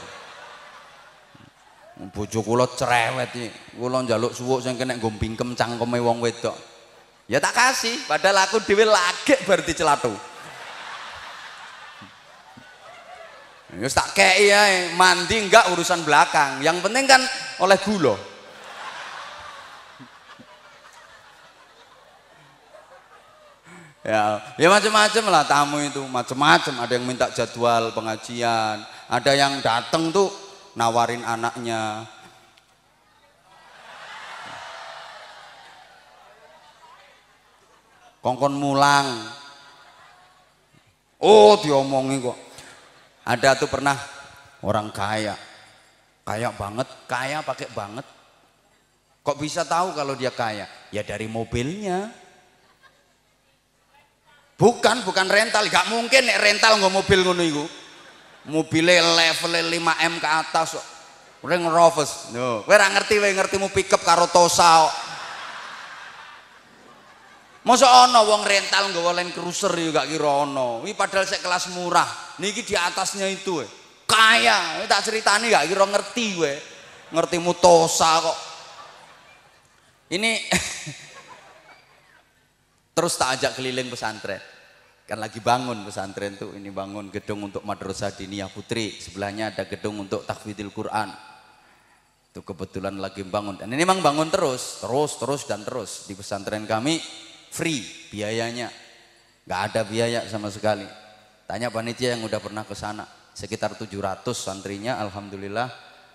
Bojo kula cerewet iki. Kula njaluk suwuk sing kena gombingkem cangkeme wong wedok. Ya tak kasih, padahal aku dhewe lagi bar dicelatu. Ya tak kei ya, mandi enggak urusan belakang. Yang penting kan oleh gula. ya ya macam-macam lah tamu itu macam-macam ada yang minta jadwal pengajian ada yang datang tuh nawarin anaknya kongkon mulang oh diomongin kok ada tuh pernah orang kaya kaya banget kaya pakai banget kok bisa tahu kalau dia kaya ya dari mobilnya Bukan, bukan rental, gak mungkin nek rental nggak mobil ngono iku. Mobilnya level 5M ke atas. Udah ngerofes. No. Kowe ora ngerti ngertimu pickup karo Tosa. Masa ana wong rental nggawa Land Cruiser yo gak kira ana. Iki padahal sik kelas murah. Niki di atasnya itu we. Kaya, tak ceritani gak kira ngerti we. Ngertimu Tosa kok. Ini Terus tak ajak keliling pesantren. Kan lagi bangun pesantren tuh, ini bangun gedung untuk Madrasah Diniyah Putri, sebelahnya ada gedung untuk Takfidil Quran. Itu kebetulan lagi bangun. Dan ini memang bangun terus, terus, terus dan terus. Di pesantren kami free biayanya. Gak ada biaya sama sekali. Tanya panitia yang udah pernah ke sana. Sekitar 700 santrinya, Alhamdulillah.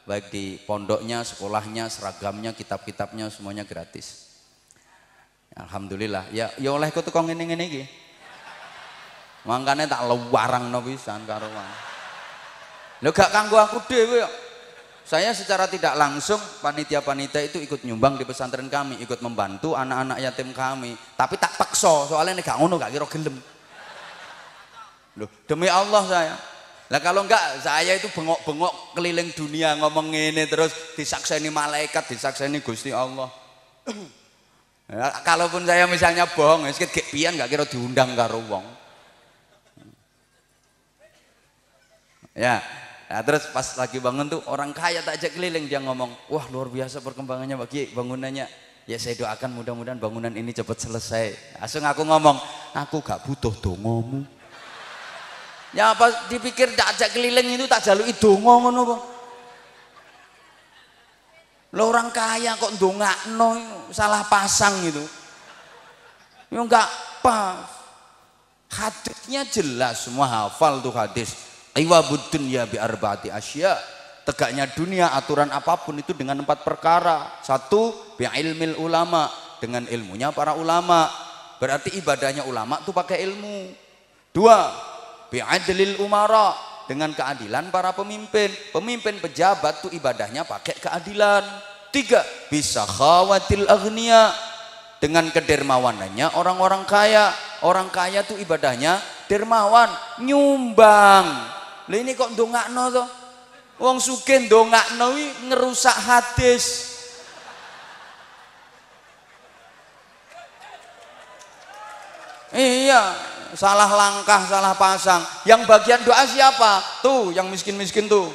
Baik di pondoknya, sekolahnya, seragamnya, kitab-kitabnya, semuanya gratis. Alhamdulillah. Ya ya oleh kok teko ngene-ngene iki. Mangkane tak lewarang no pisan Lho gak kanggo aku kok. Saya secara tidak langsung panitia-panitia itu ikut nyumbang di pesantren kami, ikut membantu anak-anak yatim kami. Tapi tak paksa, soalnya nek gak ngono gak kira gelem. Loh, demi Allah saya. Lah kalau enggak saya itu bengok-bengok keliling dunia ngomong ini terus disakseni malaikat, disakseni Gusti Allah. Ya, kalaupun saya misalnya bohong, ya sedikit pian gak kira diundang karo wong. Ya, nah, terus pas lagi bangun tuh orang kaya tak ajak keliling dia ngomong, wah luar biasa perkembangannya bagi bangunannya. Ya saya doakan mudah-mudahan bangunan ini cepat selesai. Langsung aku ngomong, aku gak butuh dongomu. Ya apa dipikir tak ajak keliling itu tak jaluk itu ngono lo orang kaya kok no salah pasang gitu. Ya enggak pas. Hadisnya jelas semua hafal tuh hadis. Iwabud dunya bi arba'ati asya. Tegaknya dunia aturan apa pun itu dengan empat perkara. Satu bi ilmil ulama dengan ilmunya para ulama. Berarti ibadahnya ulama tuh pakai ilmu. Dua bi adlil umara dengan keadilan para pemimpin. Pemimpin pejabat tuh ibadahnya pakai keadilan. Tiga, bisa khawatil agnia dengan kedermawanannya orang-orang kaya. Orang kaya tuh ibadahnya dermawan, nyumbang. Lah ini kok ndongakno to? Wong sugih ndongakno ngerusak hadis. Iya, salah langkah, salah pasang. Yang bagian doa siapa? Tuh, yang miskin-miskin tuh.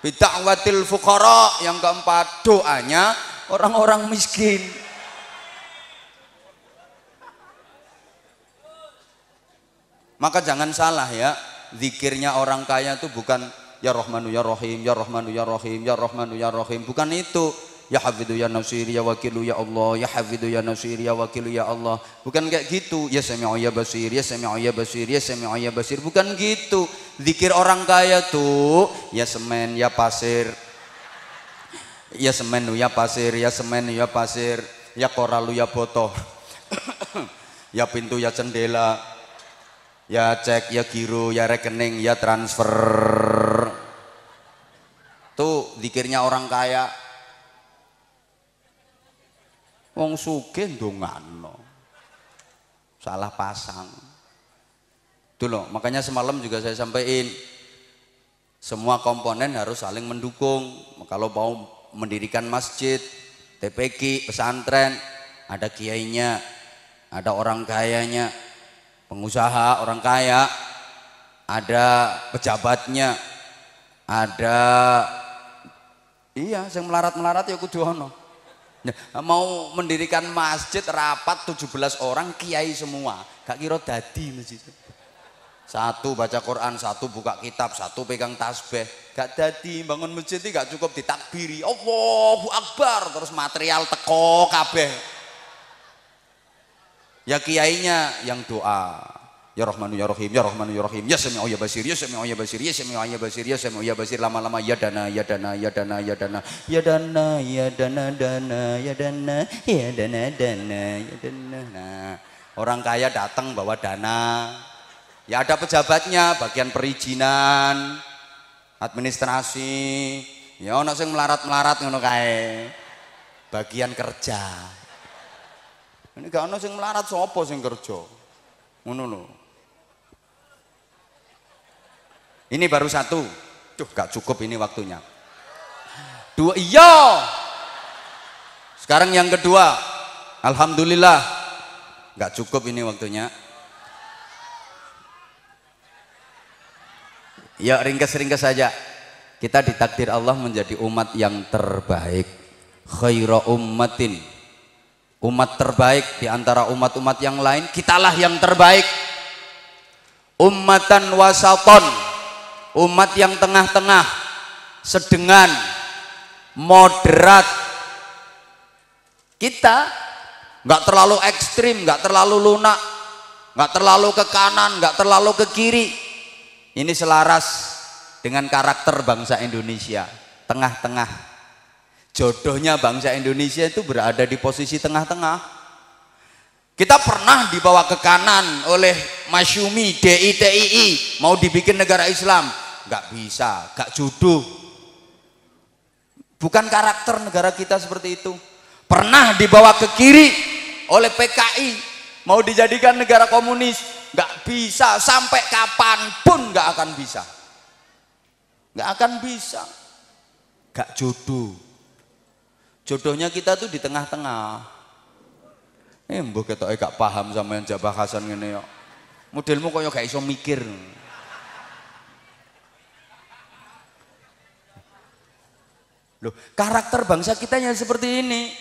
Bida'watil fuqara yang keempat doanya orang-orang miskin. Maka jangan salah ya, zikirnya orang kaya itu bukan ya Rahmanu ya Rahim, ya Rahmanu ya Rahim, ya Rahmanu ya Rahim. Bukan itu. Ya Hafidhu ya Nasir ya Wakilu ya Allah, ya Hafidhu ya Nasir ya Wakilu ya Allah. Bukan kayak gitu. Ya Sami'u ya Basir, ya Sami'u ya Basir, ya Sami'u ya Basir. Bukan gitu. Zikir orang kaya tuh ya semen, ya pasir. Ya semen ya pasir, ya semen ya pasir, ya koralu ya botoh. ya pintu ya jendela. Ya cek, ya giro, ya rekening, ya transfer. Tuh zikirnya orang kaya Wong sugih ndongano. Salah pasang. Itu loh, makanya semalam juga saya sampaikan semua komponen harus saling mendukung. Kalau mau mendirikan masjid, TPK, pesantren, ada kiainya, ada orang kayanya, pengusaha orang kaya, ada pejabatnya, ada iya, yang melarat-melarat ya kudu ono. Nah, mau mendirikan masjid rapat 17 orang kiai semua. Gak kira dadi masjid. Satu baca Quran, satu buka kitab, satu pegang tasbih. Gak dadi bangun masjid ini gak cukup ditakbiri. Allahu Akbar terus material teko kabeh. Ya kiainya yang doa. Ya Rahmanu ya Rahim, ya Rahmanu ya Rahim, ya Sami'u ya Basir, ya Sami'u ya Basir, ya Sami'u ya Basir, ya Sami'u ya Basir lama-lama ya dana ya dana ya dana ya dana ya dana ya dana dana ya dana ya dana dana ya dana. Nah, orang kaya datang bawa dana. Ya ada pejabatnya, bagian perizinan, administrasi. Ya ono sing melarat-melarat ngono kae. Bagian kerja. Ini gak ono sing melarat sapa sing kerja. Ngono lho. Ini baru satu. Duh, gak cukup ini waktunya. Dua, iya. Sekarang yang kedua. Alhamdulillah. Gak cukup ini waktunya. Ya ringkes-ringkes saja. Kita ditakdir Allah menjadi umat yang terbaik. Khaira ummatin. Umat terbaik di antara umat-umat yang lain. Kitalah yang terbaik. Ummatan wasaton umat yang tengah-tengah sedengan moderat kita nggak terlalu ekstrim nggak terlalu lunak nggak terlalu ke kanan nggak terlalu ke kiri ini selaras dengan karakter bangsa Indonesia tengah-tengah jodohnya bangsa Indonesia itu berada di posisi tengah-tengah kita pernah dibawa ke kanan oleh Masyumi DITII mau dibikin negara Islam nggak bisa, nggak jodoh. Bukan karakter negara kita seperti itu. Pernah dibawa ke kiri oleh PKI, mau dijadikan negara komunis, nggak bisa sampai kapan pun nggak akan bisa, nggak akan bisa, nggak jodoh. Jodohnya kita tuh di tengah-tengah. Eh, mbok ketok gak paham sama yang Jabah Hasan ngene ya. Modelmu kok gak iso mikir. Loh, karakter bangsa kita yang seperti ini.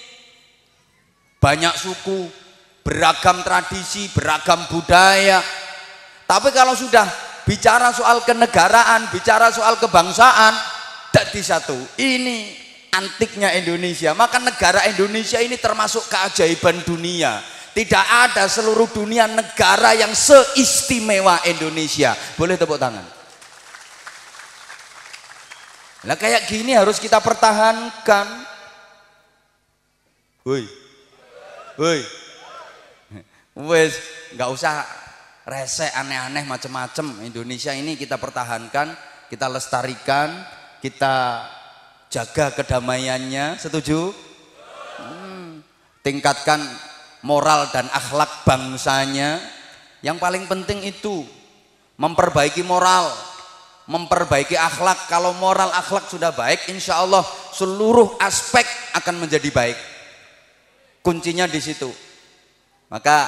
Banyak suku, beragam tradisi, beragam budaya. Tapi kalau sudah bicara soal kenegaraan, bicara soal kebangsaan, di satu. Ini antiknya Indonesia. Maka negara Indonesia ini termasuk keajaiban dunia. Tidak ada seluruh dunia negara yang seistimewa Indonesia. Boleh tepuk tangan. Nah kayak gini harus kita pertahankan. Woi. Woi. Wes, nggak usah rese aneh-aneh macam-macam. Indonesia ini kita pertahankan, kita lestarikan, kita jaga kedamaiannya. Setuju? Hmm. Tingkatkan moral dan akhlak bangsanya. Yang paling penting itu memperbaiki moral, memperbaiki akhlak. Kalau moral akhlak sudah baik, insya Allah seluruh aspek akan menjadi baik. Kuncinya di situ. Maka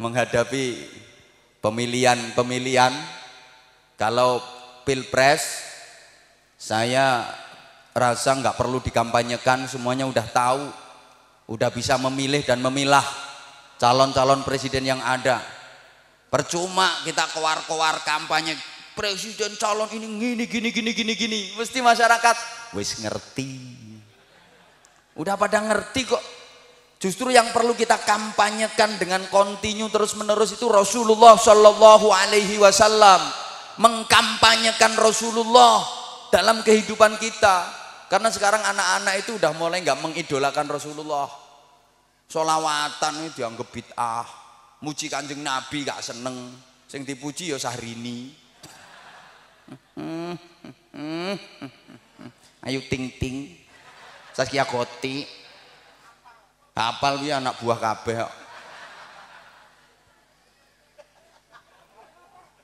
menghadapi pemilihan-pemilihan, kalau pilpres, saya rasa nggak perlu dikampanyekan, semuanya udah tahu, udah bisa memilih dan memilah calon-calon presiden yang ada. Percuma kita keluar-keluar kampanye presiden calon ini gini gini gini gini gini. Mesti masyarakat wis ngerti. Udah pada ngerti kok. Justru yang perlu kita kampanyekan dengan kontinu terus menerus itu Rasulullah Shallallahu Alaihi Wasallam. Mengkampanyekan Rasulullah dalam kehidupan kita karena sekarang anak-anak itu udah mulai nggak mengidolakan Rasulullah. Solawatan itu dianggap bid'ah. Muji kanjeng Nabi gak seneng. Sing dipuji ya Sahrini. Ayo ting ting Saskia Koti apal dia anak buah kabeh kok.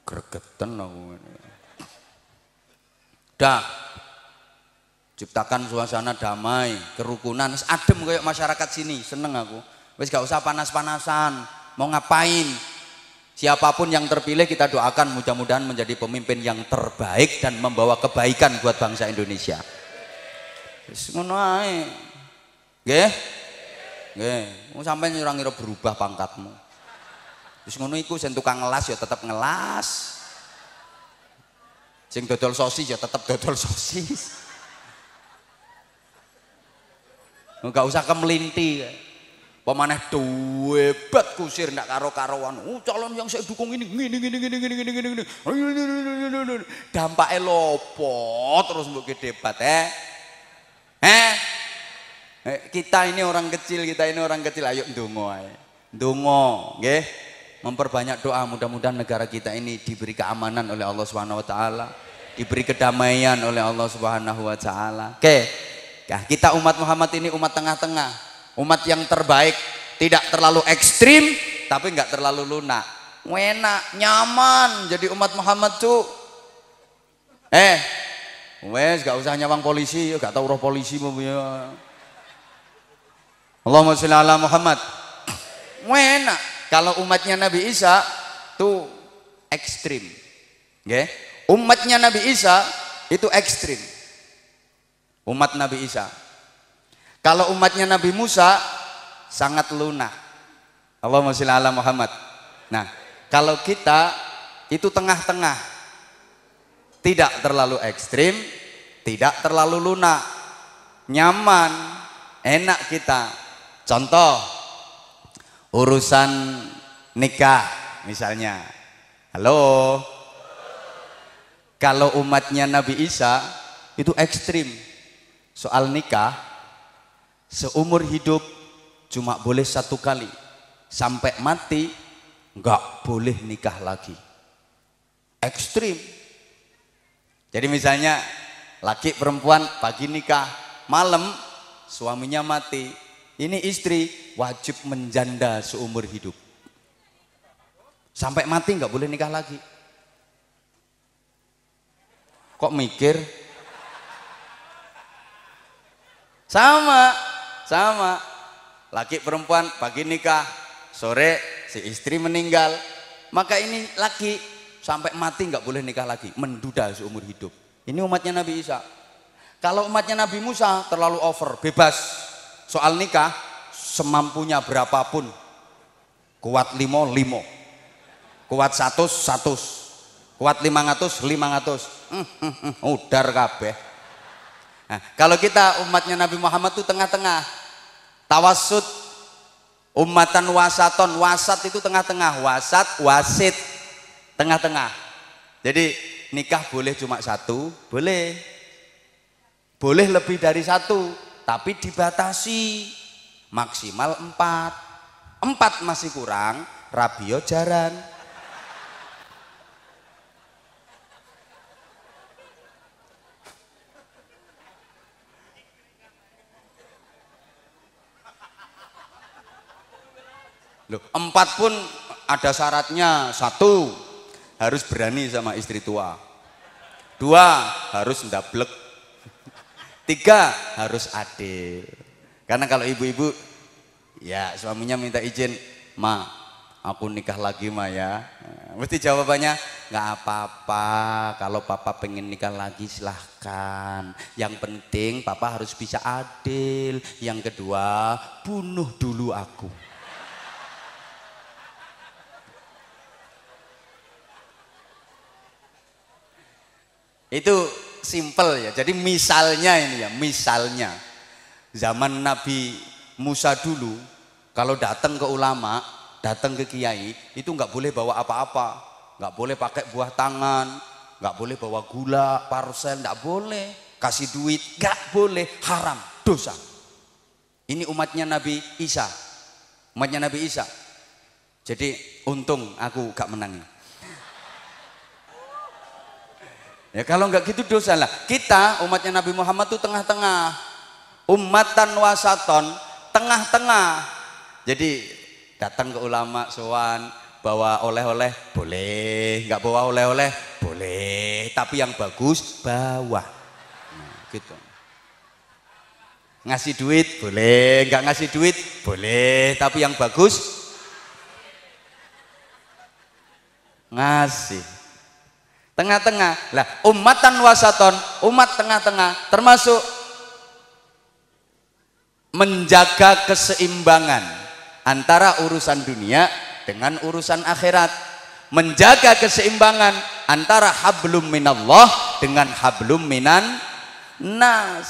Gregeten aku dah ciptakan suasana damai kerukunan adem kayak masyarakat sini seneng aku wis gak usah panas-panasan mau ngapain Siapa pun yang terpilih kita doakan mudah-mudahan menjadi pemimpin yang terbaik dan membawa kebaikan buat bangsa Indonesia. Wis ngono ae. Nggih? Nggih, mau sampai ngira berubah pangkatmu. Wis ngono iku sing tukang ngelas ya tetap ngelas. Sing dodol sosis ya tetap dodol sosis. Enggak usah kemelinti. Pemaneh duwe bet kusir ndak karo-karoan. Oh, calon yang saya dukung ini gini gini gini gini gini gini gini. Dampaknya lopo terus mbok debat eh. Eh? Kita ini orang kecil, kita ini orang kecil, ayo ndonga ae. Ndonga, nggih. Memperbanyak doa mudah-mudahan negara kita ini diberi keamanan oleh Allah Subhanahu wa taala, diberi kedamaian oleh Allah Subhanahu wa taala. Oke. Nah, kita umat Muhammad ini umat tengah-tengah. Umat yang terbaik. Tidak terlalu ekstrim tapi nggak terlalu lunak. Enak nyaman jadi umat Muhammad tuh eh wes gak usah nyawang polisi. Gak tahu roh polisi mau ya Allahumma sholli ala Muhammad. Enak. Kalau umatnya Nabi Isa tuh ekstrim. Ya umatnya Nabi Isa itu ekstrim umat Nabi Isa kalau umatnya Nabi Musa sangat lunak. Allahumma sholli ala Muhammad. Nah, kalau kita itu tengah-tengah. Tidak terlalu ekstrim, tidak terlalu lunak. Nyaman, enak kita. Contoh urusan nikah misalnya. Halo. Kalau umatnya Nabi Isa itu ekstrim. Soal nikah seumur hidup cuma boleh satu kali. Sampai mati nggak boleh nikah lagi. Ekstrim. Jadi misalnya laki perempuan pagi nikah malam suaminya mati. Ini istri wajib menjanda seumur hidup. Sampai mati nggak boleh nikah lagi. Kok mikir sama sama. Laki perempuan pagi nikah sore si istri meninggal. Maka ini laki sampai mati nggak boleh nikah lagi. Menduda seumur hidup. Ini umatnya Nabi Isa. Kalau umatnya Nabi Musa terlalu over bebas. Soal nikah semampunya berapapun. Kuat limo limo. Kuat satu satu kuat lima ratus lima ratus. Hmm, hmm, hmm, udar kabeh Nah, kalau kita umatnya Nabi Muhammad itu tengah-tengah. Tawasud umatan wasaton, wasat itu tengah-tengah, wasat, wasit tengah-tengah. Jadi nikah boleh cuma satu, boleh. Boleh lebih dari satu, tapi dibatasi maksimal empat. Empat masih kurang, rabio jaran. Loh, empat pun ada syaratnya. Satu, harus berani sama istri tua. Dua, harus ndablek. Tiga, harus adil. Karena kalau ibu-ibu, ya suaminya minta izin, ma, aku nikah lagi ma ya. Mesti jawabannya, nggak apa-apa. Kalau papa pengen nikah lagi silahkan. Yang penting papa harus bisa adil. Yang kedua, bunuh dulu aku. Itu simple ya. Jadi misalnya ini ya, misalnya zaman Nabi Musa dulu kalau datang ke ulama, datang ke kiai itu nggak boleh bawa apa-apa, nggak boleh pakai buah tangan, nggak boleh bawa gula, parcel, nggak boleh kasih duit, nggak boleh haram, dosa. Ini umatnya Nabi Isa, umatnya Nabi Isa. Jadi untung aku gak menang. Ya kalau nggak gitu dosa lah. Kita umatnya Nabi Muhammad tuh tengah-tengah. Umatan wasaton, tengah-tengah. Jadi datang ke ulama sowan, bawa oleh-oleh boleh, nggak bawa oleh-oleh boleh, tapi yang bagus bawa. Nah, gitu. Ngasih duit boleh, nggak ngasih duit boleh, tapi yang bagus ngasih. Tengah-tengah. Lah, umatan wasaton, umat tengah-tengah termasuk menjaga keseimbangan antara urusan dunia dengan urusan akhirat. Menjaga keseimbangan antara hablum minallah dengan hablum minan nas.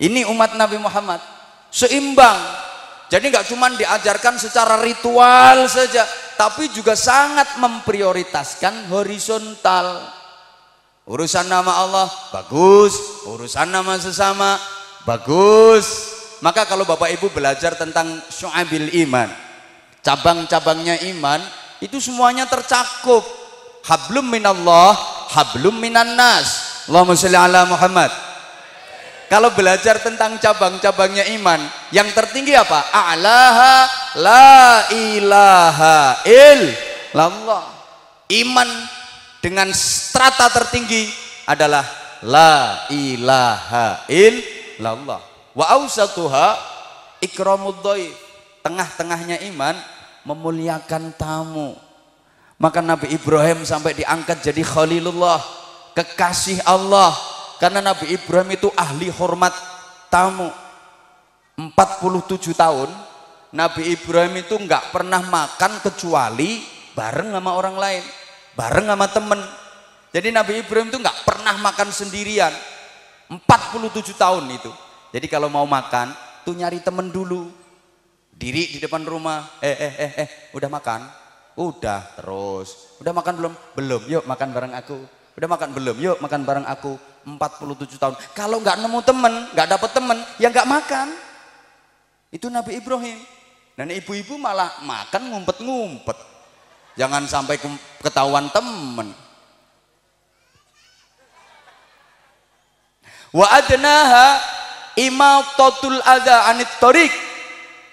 Ini umat Nabi Muhammad seimbang. Jadi nggak cuma diajarkan secara ritual saja, tapi juga sangat memprioritaskan horizontal. Urusan nama Allah bagus, urusan nama sesama bagus. Maka kalau Bapak Ibu belajar tentang syu'abil iman, cabang-cabangnya iman, itu semuanya tercakup. Hablum minallah, hablum minan nas. Allahumma sholli ala Muhammad. Kalau belajar tentang cabang-cabangnya iman, yang tertinggi apa? A'laha la ilaha illallah. Iman dengan strata tertinggi adalah la ilaha illallah. Wa ausatuha ikramud Tengah-tengahnya iman memuliakan tamu. Maka Nabi Ibrahim sampai diangkat jadi Khalilullah, kekasih Allah karena Nabi Ibrahim itu ahli hormat tamu. 47 tahun Nabi Ibrahim itu nggak pernah makan kecuali bareng sama orang lain, bareng sama temen. Jadi Nabi Ibrahim itu nggak pernah makan sendirian. 47 tahun itu. Jadi kalau mau makan, tuh nyari temen dulu. Diri di depan rumah, eh eh eh eh, udah makan? Udah, terus. Udah makan belum? Belum, yuk makan bareng aku. Udah makan belum? Yuk makan bareng aku 47 tahun. Kalau nggak nemu temen, nggak dapet temen, ya nggak makan. Itu Nabi Ibrahim. Dan ibu-ibu malah makan ngumpet-ngumpet. Jangan sampai ketahuan temen. Wa adnaha imatatul adha anit torik.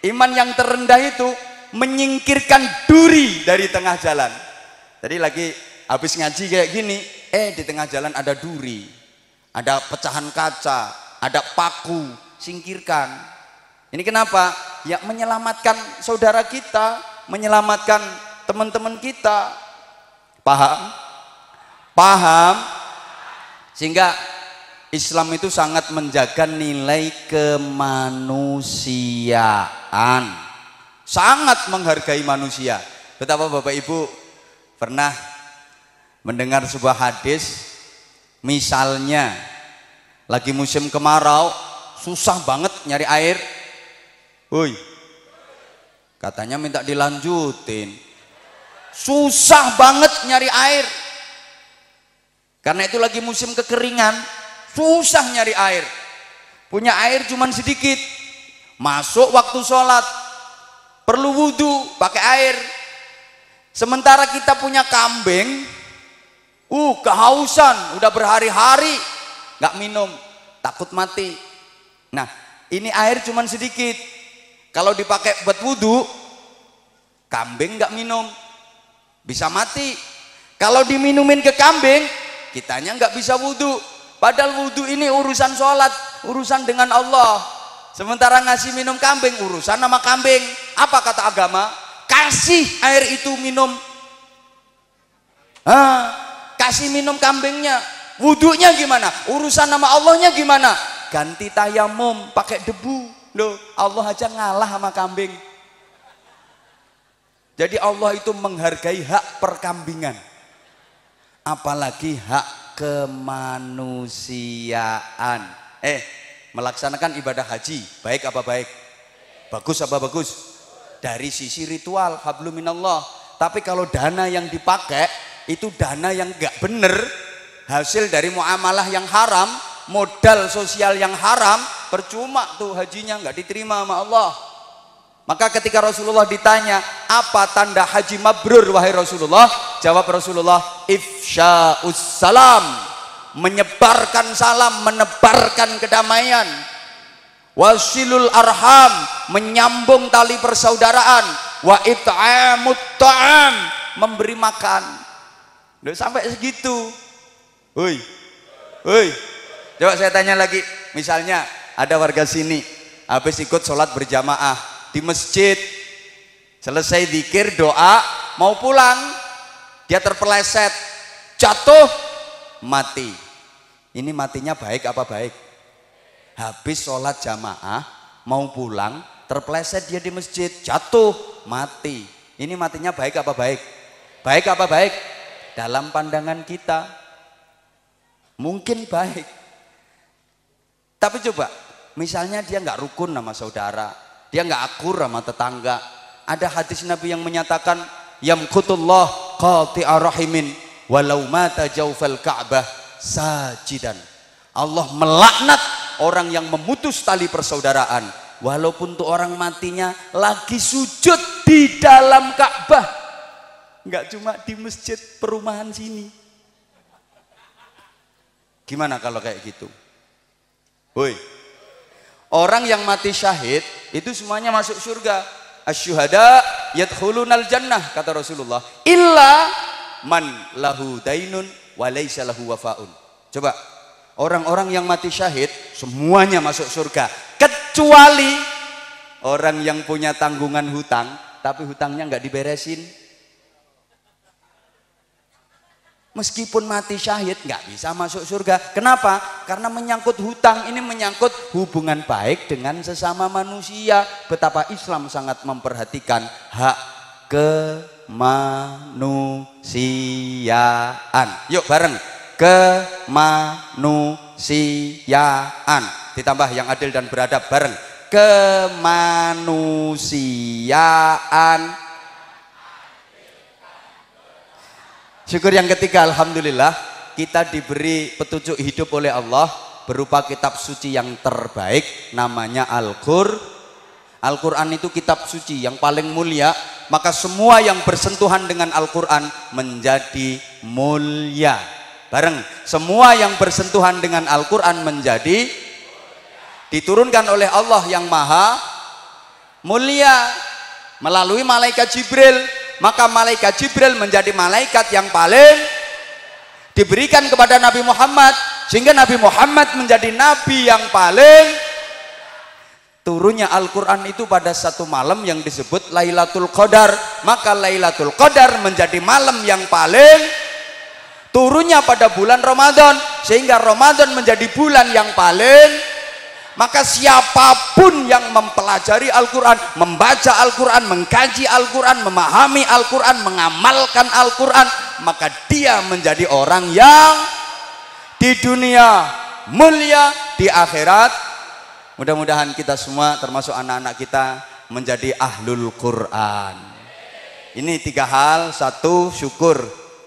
Iman yang terendah itu menyingkirkan duri dari tengah jalan. Tadi lagi habis ngaji kayak gini, eh di tengah jalan ada duri ada pecahan kaca, ada paku, singkirkan. Ini kenapa? Ya menyelamatkan saudara kita, menyelamatkan teman-teman kita. Paham? Paham? Sehingga Islam itu sangat menjaga nilai kemanusiaan. Sangat menghargai manusia. Betapa Bapak Ibu pernah mendengar sebuah hadis Misalnya lagi musim kemarau, susah banget nyari air. Woi. Katanya minta dilanjutin. Susah banget nyari air. Karena itu lagi musim kekeringan, susah nyari air. Punya air cuman sedikit. Masuk waktu sholat, perlu wudhu, pakai air. Sementara kita punya kambing, Uh, kehausan, udah berhari-hari nggak minum, takut mati. Nah, ini air cuman sedikit. Kalau dipakai buat wudhu, kambing nggak minum, bisa mati. Kalau diminumin ke kambing, kitanya nggak bisa wudhu. Padahal wudhu ini urusan sholat, urusan dengan Allah. Sementara ngasih minum kambing, urusan nama kambing. Apa kata agama? Kasih air itu minum. Ah, kasih minum kambingnya wudhunya gimana urusan nama Allahnya gimana ganti tayamum pakai debu loh Allah aja ngalah sama kambing jadi Allah itu menghargai hak perkambingan apalagi hak kemanusiaan. Eh, melaksanakan ibadah haji, baik apa baik? Bagus apa bagus? Dari sisi ritual, habluminallah. Tapi kalau dana yang dipakai itu dana yang enggak bener, hasil dari muamalah yang haram, modal sosial yang haram, percuma tuh hajinya enggak diterima sama Allah. Maka ketika Rasulullah ditanya, apa tanda haji mabrur wahai Rasulullah? Jawab Rasulullah, ifsya'us salam. Menyebarkan salam, menebarkan kedamaian. Wasilul arham, menyambung tali persaudaraan. Wa it'amut ta'am, memberi makan. Udah sampai segitu. Hoi. Hoi. Coba saya tanya lagi, misalnya ada warga sini habis ikut sholat berjamaah di masjid. Selesai zikir doa mau pulang. Dia terpeleset. Jatuh mati. Ini matinya baik apa baik? Habis sholat jamaah mau pulang terpeleset dia di masjid. Jatuh mati. Ini matinya baik apa baik? Baik apa baik dalam pandangan kita mungkin baik tapi coba misalnya dia nggak rukun sama saudara dia nggak akur sama tetangga. Ada hadis Nabi yang menyatakan yamkutullah qati'a rahimin walau mata jaufal Ka'bah sajidan. Allah melaknat orang yang memutus tali persaudaraan walaupun tuh orang matinya lagi sujud di dalam Ka'bah. Enggak cuma di masjid perumahan sini. Gimana kalau kayak gitu? Woi, Orang yang mati syahid itu semuanya masuk surga. Asyuhada yadkhulunal jannah kata Rasulullah. Illa man lahu dainun wa laysa lahu wafaun. Coba orang-orang yang mati syahid semuanya masuk surga kecuali orang yang punya tanggungan hutang tapi hutangnya nggak diberesin meskipun mati syahid nggak bisa masuk surga. Kenapa? Karena menyangkut hutang ini menyangkut hubungan baik dengan sesama manusia. Betapa Islam sangat memperhatikan hak kemanusiaan. Yuk bareng kemanusiaan. Ditambah yang adil dan beradab bareng kemanusiaan Syukur yang ketiga Alhamdulillah kita diberi petunjuk hidup oleh Allah berupa kitab suci yang terbaik namanya Al-Qur. Al-Quran itu kitab suci yang paling mulia maka semua yang bersentuhan dengan Al-Quran menjadi mulia. Bareng semua yang bersentuhan dengan Al-Quran menjadi diturunkan oleh Allah yang maha mulia. Melalui malaikat Jibril maka malaikat Jibril menjadi malaikat yang paling diberikan kepada Nabi Muhammad sehingga Nabi Muhammad menjadi nabi yang paling turunnya Al-Quran itu pada satu malam yang disebut Lailatul Qadar. Maka Lailatul Qadar menjadi malam yang paling turunnya pada bulan Ramadan sehingga Ramadan menjadi bulan yang paling maka siapa pun yang mempelajari Al-Quran, membaca Al-Quran, mengkaji Al-Quran, memahami Al-Quran, mengamalkan Al-Quran, maka dia menjadi orang yang di dunia mulia, di akhirat. Mudah-mudahan kita semua termasuk anak-anak kita menjadi ahlul Quran. Ini tiga hal, satu syukur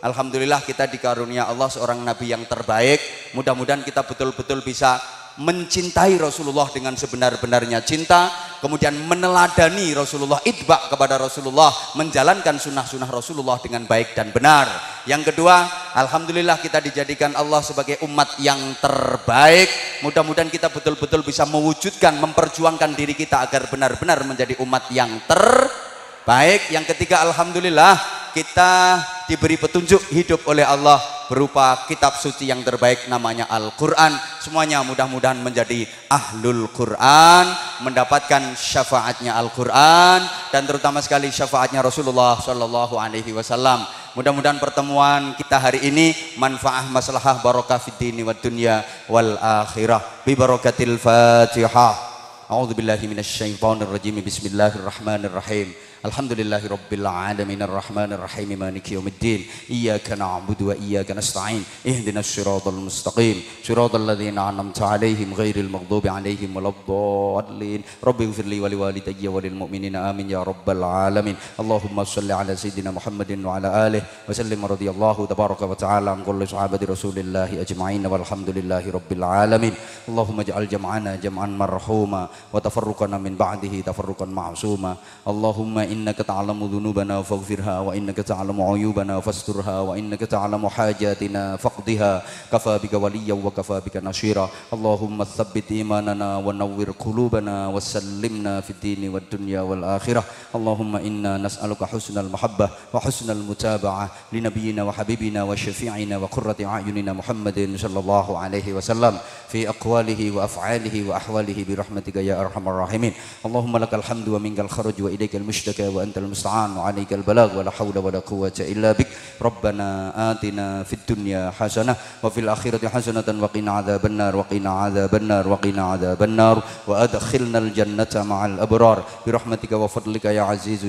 Alhamdulillah kita dikarunia Allah seorang nabi yang terbaik. Mudah-mudahan kita betul-betul bisa mencintai Rasulullah dengan sebenar-benarnya cinta, kemudian meneladani Rasulullah, itba kepada Rasulullah, menjalankan sunnah-sunnah Rasulullah dengan baik dan benar. Yang kedua, Alhamdulillah kita dijadikan Allah sebagai umat yang terbaik. Mudah-mudahan kita betul-betul bisa mewujudkan, memperjuangkan diri kita agar benar-benar menjadi umat yang terbaik. Yang ketiga, Alhamdulillah kita diberi petunjuk hidup oleh Allah berupa kitab suci yang terbaik namanya Al-Quran. Semuanya mudah-mudahan menjadi ahlul Quran mendapatkan syafaatnya Al-Quran dan terutama sekali syafaatnya Rasulullah Shallallahu Alaihi Wasallam. Mudah-mudahan pertemuan kita hari ini manfaah maslahah barokah fid dini wa dunya wal akhirah. Bi barakatil fatihah. A'udzu Bismillahirrahmanirrahim الحمد لله رب العالمين الرحمن الرحيم مالك يوم الدين إياك نعبد وإياك نستعين اهدنا الصراط المستقيم صراط الذين أنعمت عليهم غير المغضوب عليهم ولا الضالين رب اغفر لي ولوالدي وللمؤمنين آمين يا رب العالمين اللهم صل على سيدنا محمد وعلى آله وسلم رضي الله تبارك وتعالى عن كل صحابة رسول الله أجمعين والحمد لله رب العالمين اللهم اجعل جمعنا جمعا مرحوما وتفرقنا من بعده تفرقا معصوما. اللهم Allahumma innaka ta'lamu dhunubana faghfirha wa innaka ta'lamu 'uyubana fasturha wa innaka ta'lamu hajatina faqdiha kafa bika waliyyan wa kafa bika nashira Allahumma tsabbit imanana wa nawwir qulubana wa sallimna fid dini wad dunya wal akhirah Allahumma inna nas'aluka husnal mahabbah wa husnal mutaba'ah li nabiyyina wa habibina wa syafi'ina wa qurrati a'yunina Muhammadin sallallahu alaihi wasallam fi aqwalihi wa af'alihi wa ahwalihi bi rahmatika ya arhamar rahimin Allahumma lakal hamdu wa minkal kharuj wa ilaikal mushtaka wa antal musta'an wa alaikal balag wa la hawla wa la quwwata illa bik Rabbana atina fid dunya hasanah wa fil akhirati hasanatan wa qina adzaban nar wa qina adzaban nar wa qina adzaban nar wa adkhilna al jannata ma'al abrar bi rahmatika wa fadlika ya azizu